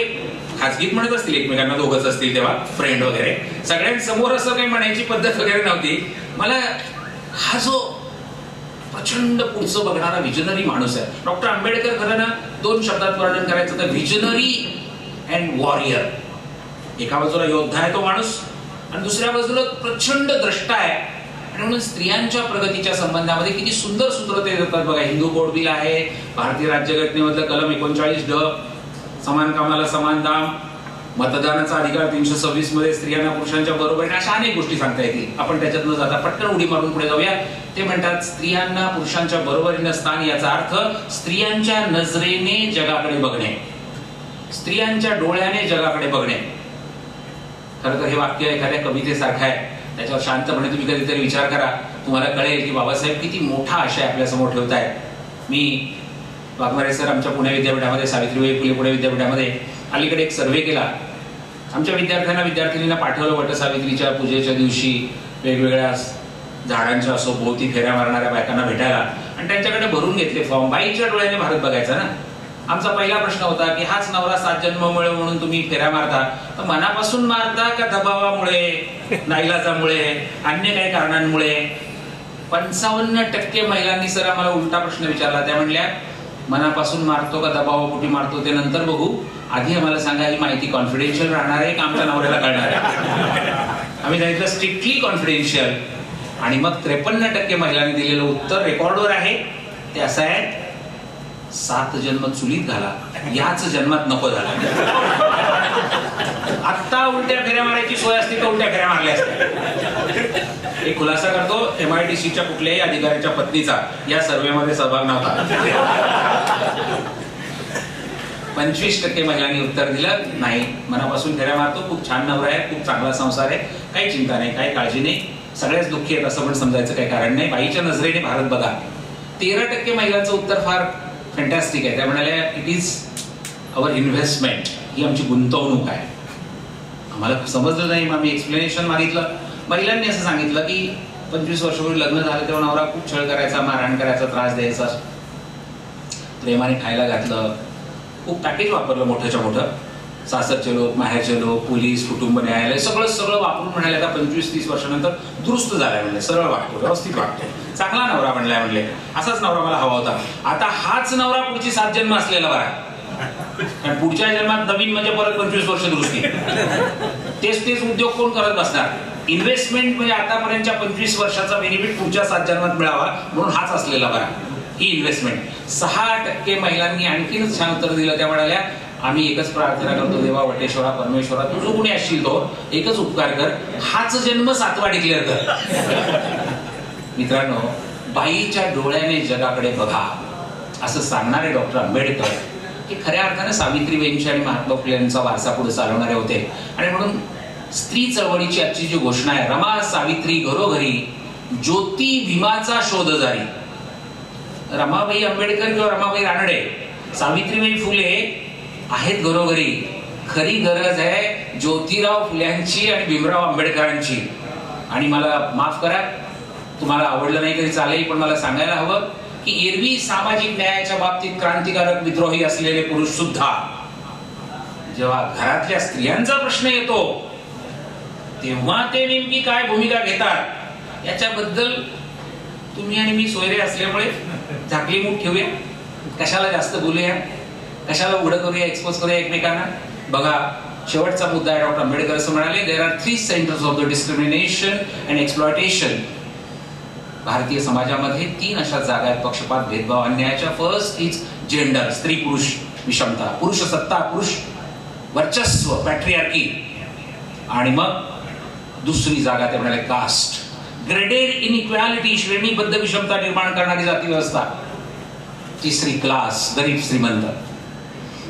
खाजगीत म्हणत असतील एकमेकांना दोघंच असतील तेव्हा फ्रेंड वगैरे. सगळ्यांसमोर असं काही म्हणायची पद्धत वगैरे नव्हती. मला हा जो प्रचंड पुढचं बघणारा विजनरी माणूस आहे. डॉक्टर आंबेडकर खरं ना दोन शब्दात वर्णन करायचं तर विजनरी अँड वॉरियर एका बाजूला योद्धा आहे तो माणूस आणि दुसऱ्या बाजूला प्रचंड द्रष्टा आहे. आणि म्हणून स्त्रियांच्या प्रगतीच्या संबंधामध्ये किती सुंदर सूत्र ते देतात बघा. हिंदू कोड बिल आहे भारतीय राज्यघटनेमधलं कलम एकोणचाळीस ड. समान कामाला समान दाम. मतदानाचा अधिकार तीनशे सव्वीसमध्ये स्त्रियांना पुरुषांच्या बरोबरीने अशा अनेक गोष्टी सांगता येतील. आपण त्याच्यात न जाता. पटकन उडी मारून पुढे जाऊया. ते म्हणतात स्त्रियांना पुरुषांच्या बरोबरीनं स्थान याचा अर्थ स्त्रियांच्या नजरेने जगाकडे बघणे. स्त्रियांच्या डोळ्याने जगाकडे बघणे. खरं तर हे वाक्य एखाद्या कवितेसारखं आहे. त्याच्यावर शांतपणे तुम्ही कधीतरी विचार करा. तुम्हाला कळेल की बाबासाहेब किती मोठा आशय आपल्यासमोर ठेवतायत मी वाघमारे सर आमच्या पुणे विद्यापीठामध्ये सावित्रीबाई फुले पुणे विद्यापीठामध्ये अलीकडे एक सर्वे केला. आमच्या विद्यार्थ्यांना विद्यार्थिनींना पाठवलं वटसावित्रीच्या पूजेच्या दिवशी. वेगवेगळ्या झाडांच्या असो भोवती फेऱ्या मारणाऱ्या बायकांना भेटायला. आणि त्यांच्याकडे भरून घेतले फॉर्म बाईच्या डोळ्याने भारत बघायचा ना? आमचा पहिला प्रश्न होता की हाच नवरा सात जन्मामुळे म्हणून तुम्ही फेऱ्या मारता? तर मनापासून मारता का दबावामुळे नाईलाजामुळे अन्य काही कारणांमुळे? पंचावन्न टक्के महिलांनी सर आम्हाला उलटा प्रश्न विचारला. त्या म्हणल्या मनापासून मारतो का दबावापोटी मारतो ते नंतर बघू. आधी आम्हाला सांगा ही माहिती कॉन्फिडेन्शियल राहणार आहे का आमच्या नवऱ्याला कळणार आहे? आम्ही सांगितलं स्ट्रिक्टली कॉन्फिडेन्शियल आणि मग त्रेपन्न टक्के महिलांनी दिलेलं उत्तर रेकॉर्डवर आहे. ते असं आहे सात जन्म चुलीत घाला याच जन्मात नको झाला. आत्ता उलट्या फेऱ्या मारायची सोय असते तर उलट्या फेऱ्या मारल्या असत्या. एक खुलासा करतो एम आय डी सीच्या कुठल्याही अधिकाऱ्याच्या पत्नीचा या सर्वेमध्ये सहभाग नव्हता. पंचवीस टक्के महिलांनी उत्तर दिलं नाही मनापासून फेऱ्या मारतो खूप छान नवरा आहे खूप चांगला संसार आहे काही चिंता नाही काही काळजी नाही सगळ्याच दुःखी आहेत असं पण समजायचं काही कारण नाही बाईच्या नजरेने भारत बघा. तेरा टक्के महिलांचं उत्तर फार फॅन्टॅस्टिक आहे. त्या म्हणाल्या इट इज अवर इन्व्हेस्टमेंट ही आमची गुंतवणूक आहे. आम्हाला समजलं नाही मग आम्ही एक्सप्लेनेशन मागितलं. महिलांनी असं सांगितलं की पंचवीस वर्षापूर्वी लग्न झालं तेव्हा नवरा खूप छळ करायचा मारहाण करायचा त्रास द्यायचा प्रेमाने खायला घातलं खूप पॅकेज वापरलं मोठ्याच्या मोठं सासरचे लोक माहेरचे लोक पोलीस कुटुंब न्यायालय सगळं सगळं वापरून म्हणाले आता पंचवीस तीस वर्षानंतर दुरुस्त झालाय म्हणले सरळ वाटतो व्यवस्थित वाटतो चांगला नवरा म्हणलाय म्हणले. असाच नवरा मला हवा होता. आता हाच नवरा पुढची सात जन्म असलेला बरा कारण पुढच्या जन्मात नवीन म्हणजे परत पंचवीस वर्ष दुरुस्ती. तेच तेच उद्योग कोण करत बसणार? इन्व्हेस्टमेंट म्हणजे आतापर्यंतच्या पंचवीस वर्षाचा बेनिफिट पुढच्या सात जन्मात मिळावा म्हणून हाच असलेला बरा ही इन्व्हेस्टमेंट सहा टक्के महिलांनी आणखीनच छान उत्तर दिलं. त्या म्हणाल्या आम्ही एकच प्रार्थना करतो देवा वटेश्वरा परमेश्वरा तू जो कुणी असशील तो एकच उपकार कर. हाच जन्म सातवा डिक्लेअर कर. मित्रांनो बाईच्या डोळ्याने जगाकडे बघा. असं सांगणारे डॉक्टर आंबेडकर हे खऱ्या अर्थाने सावित्रीबाईंची आणि महात्मा फुले यांचा वारसा पुढे चालवणारे होते. आणि म्हणून स्त्री चळवळीची आजची जी घोषणा आहे रमा सावित्री घरोघरी ज्योती भीमाचा शोध जारी. रमाबाई आंबेडकर किंवा रमाबाई रानडे सावित्रीबाई फुले आहेत घरोघरी. खरी गरज आहे ज्योतिराव फुल्यांची आणि भीमराव आंबेडकरांची. आणि मला माफ करा तुम्हाला आवडलं नाही तरी चालेल पण मला सांगायला हवं की एरवी सामाजिक न्यायाच्या बाबतीत क्रांतिकारक विद्रोही असलेले पुरुष सुद्धा जेव्हा घरातल्या स्त्रियांचा प्रश्न येतो तेव्हा ते नेमकी काय भूमिका घेतात? याच्याबद्दल तुम्ही आणि मी सोयरे असल्यामुळे झाकली मूठ ठेवूया. कशाला जास्त बोलूया? कशाला उघडं करूया एक्सपोज करूया एकमेकांना? बघा शेवटचा मुद्दा आहे डॉक्टर आंबेडकर असं म्हणाले there are three centres of the discrimination and exploitation भारतीय समाजामध्ये तीन अशा जागा आहेत पक्षपात भेदभाव अन्यायाच्या. फर्स्ट इज जेंडर स्त्री पुरुष विषमता. पुरुष सत्ता पुरुष वर्चस्व पॅट्रियार्की आणि मग दुसरी जागा ते म्हणाले कास्ट ग्रेडेड इनइक्वॅलिटी श्रेणीबद्ध विषमता निर्माण करणारी जाती व्यवस्था तिसरी क्लास गरीब श्रीमंत.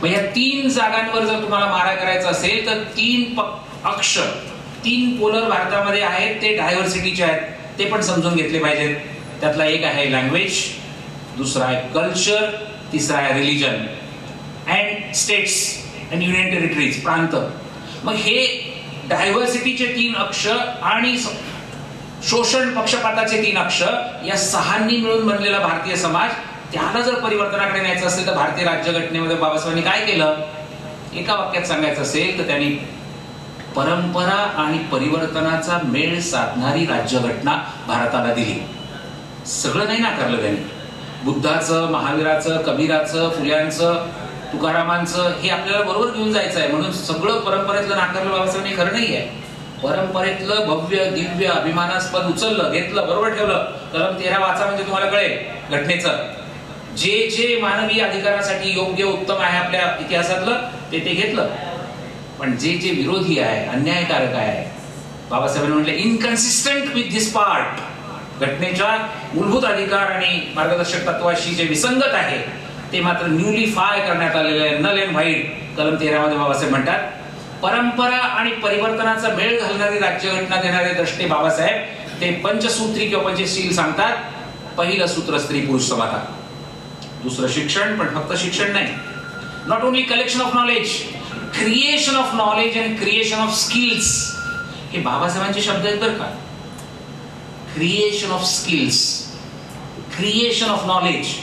मग या तीन जागांवर जर तुम्हाला मारा करायचा असेल तर तीन प- अक्ष तीन पोलर भारतामध्ये आहेत ते डायव्हर्सिटीचे आहेत. ते पण समजून घेतले पाहिजेत. त्यातला एक आहे लँग्वेज दुसरा आहे कल्चर तिसरा आहे religion and states and union territories प्रांत. मग हे डायव्हर्सिटीचे तीन अक्ष आणि शोषण पक्षपाताचे तीन अक्ष या सहांनी मिळून बनलेला भारतीय समाज त्याला जर परिवर्तनाकडे न्यायचं असेल तर भारतीय राज्यघटनेमध्ये बाबासाहेबांनी काय केलं? एका वाक्यात सांगायचं असेल तर त्यांनी परंपरा आणि परिवर्तनाचा मेळ साधणारी राज्यघटना भारताला दिली. सगळं नाही नाकारलं त्यांनी. बुद्धाचं महावीराचं कबीराचं फुल्यांचं तुकारामांचं हे आपल्याला बरोबर घेऊन जायचं आहे म्हणून सगळं परंपरेतलं नाकारलं बाबासाहेबांनी खरं नाही आहे परंपरेतलं भव्य दिव्य अभिमानास्पद उचललं घेतलं बरोबर ठेवलं. कलम तेरा वाचा म्हणजे तुम्हाला कळेल घटनेचं. जे जे मानवी अधिकारासाठी योग्य उत्तम आहे आपल्या इतिहासातलं ते ते घेतलं. पण जे जे विरोधी आहे अन्यायकारक आहे बाबासाहेबांनी म्हटलं इनकन्सिस्टंट विथ दिस पार्ट घटनेच्या मूलभूत अधिकार आणि मार्गदर्शक तत्वाशी जे विसंगत आहे ते मात्र न्यूली फाय करण्यात आलेले आहे नल अँड व्हाईट कलम तेरामध्ये बाबासाहेब म्हणतात परंपरा आणि परिवर्तनाचा मेळ घालणारी राज्यघटना देणारे दृष्टे बाबासाहेब ते पंचसूत्री किंवा पंचशील सांगतात पहिलं सूत्र स्त्री पुरुष समाता दुसरं शिक्षण पण फक्त शिक्षण नाही. Not only collection of knowledge creation of knowledge and creation of skills हे बाबासाहेबांचे शब्द आहेत बरं का. Creation of skills creation of knowledge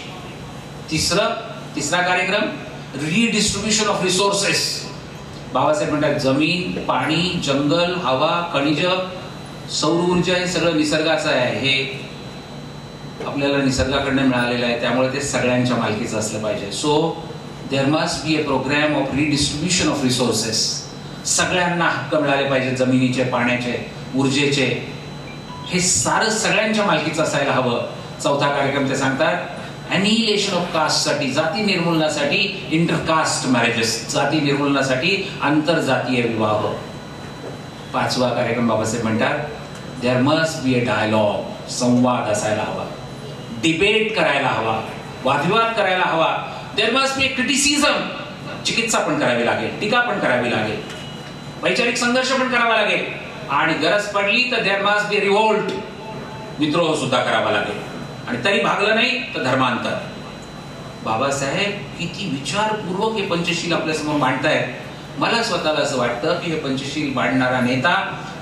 तिसरं तिसरा कार्यक्रम रिडिस्ट्रीब्युशन ऑफ रिसोर्सेस बाबासाहेब म्हणतात जमीन पाणी जंगल हवा खनिज सौर ऊर्जा हे सगळं निसर्गाचं आहे. हे आपल्याला निसर्गाकडनं मिळालेलं आहे. त्यामुळे ते सगळ्यांच्या मालकीचं असलं पाहिजे. So there must be a programme of redistribution of resources सगळ्यांना हक्क मिळाले पाहिजे जमिनीचे पाण्याचे ऊर्जेचे. हे सारं सगळ्यांच्या मालकीचं असायला हवं. चौथा कार्यक्रम ते सांगतात अनिहिलेशन ऑफ कास्टसाठी जाती निर्मूलनासाठी इंटरकास्ट मॅरेजेस जाती निर्मूलनासाठी आंतरजातीय विवाह. पाचवा कार्यक्रम बाबासाहेब म्हणतात there must be a dialogue संवाद असायला हवा. डिबेट करायला हवा. वादविवाद करायला हवा. देअर मस्ट बी क्रिटिसिझम चिकित्सा पण करावी लागेल टीका पण करावी लागेल. वैचारिक संघर्ष पण करावा लागेल. आणि गरज पडली तर देअर मस्ट बी रिव्होल्ट विद्रोह सुद्धा करावा लागेल. आणि तरी भागलं नाही तर धर्मांतर. बाबासाहेब किती विचारपूर्वक हे पंचशील आपल्यासमोर मांडतायत. मला स्वतःला असं वाटतं की हे पंचशील मांडणारा नेता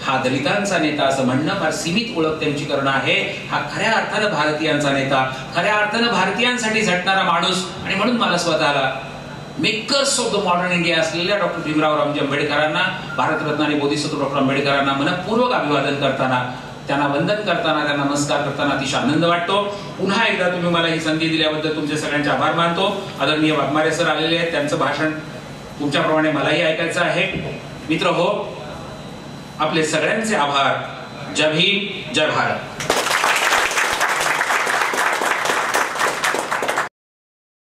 हा दलितांचा नेता असं म्हणणं फार सीमित ओळख त्यांची करणं आहे. हा खऱ्या अर्थानं भारतीयांचा नेता खऱ्या अर्थानं भारतीयांसाठी झटणारा माणूस. आणि म्हणून मला स्वतःला makers of the modern India असलेल्या डॉक्टर भीमराव रामजी आंबेडकरांना भारतरत्न आणि बोधिसत्व डॉक्टर आंबेडकरांना मनपूर्वक अभिवादन करताना त्यांना वंदन करताना त्यांना नमस्कार करताना अतिशय आनंद वाटतो. पुन्हा एकदा तुम्ही मला ही संधी दिल्याबद्दल तुमचे सगळ्यांचे आभार मानतो. आदरणीय वाघमारे सर आलेले आहेत. त्यांचं भाषण तुमच्याप्रमाणे मलाही ऐकायचं आहे. मित्र हो आपले सगळ्यांचे आभार. जय भीम जय भारत.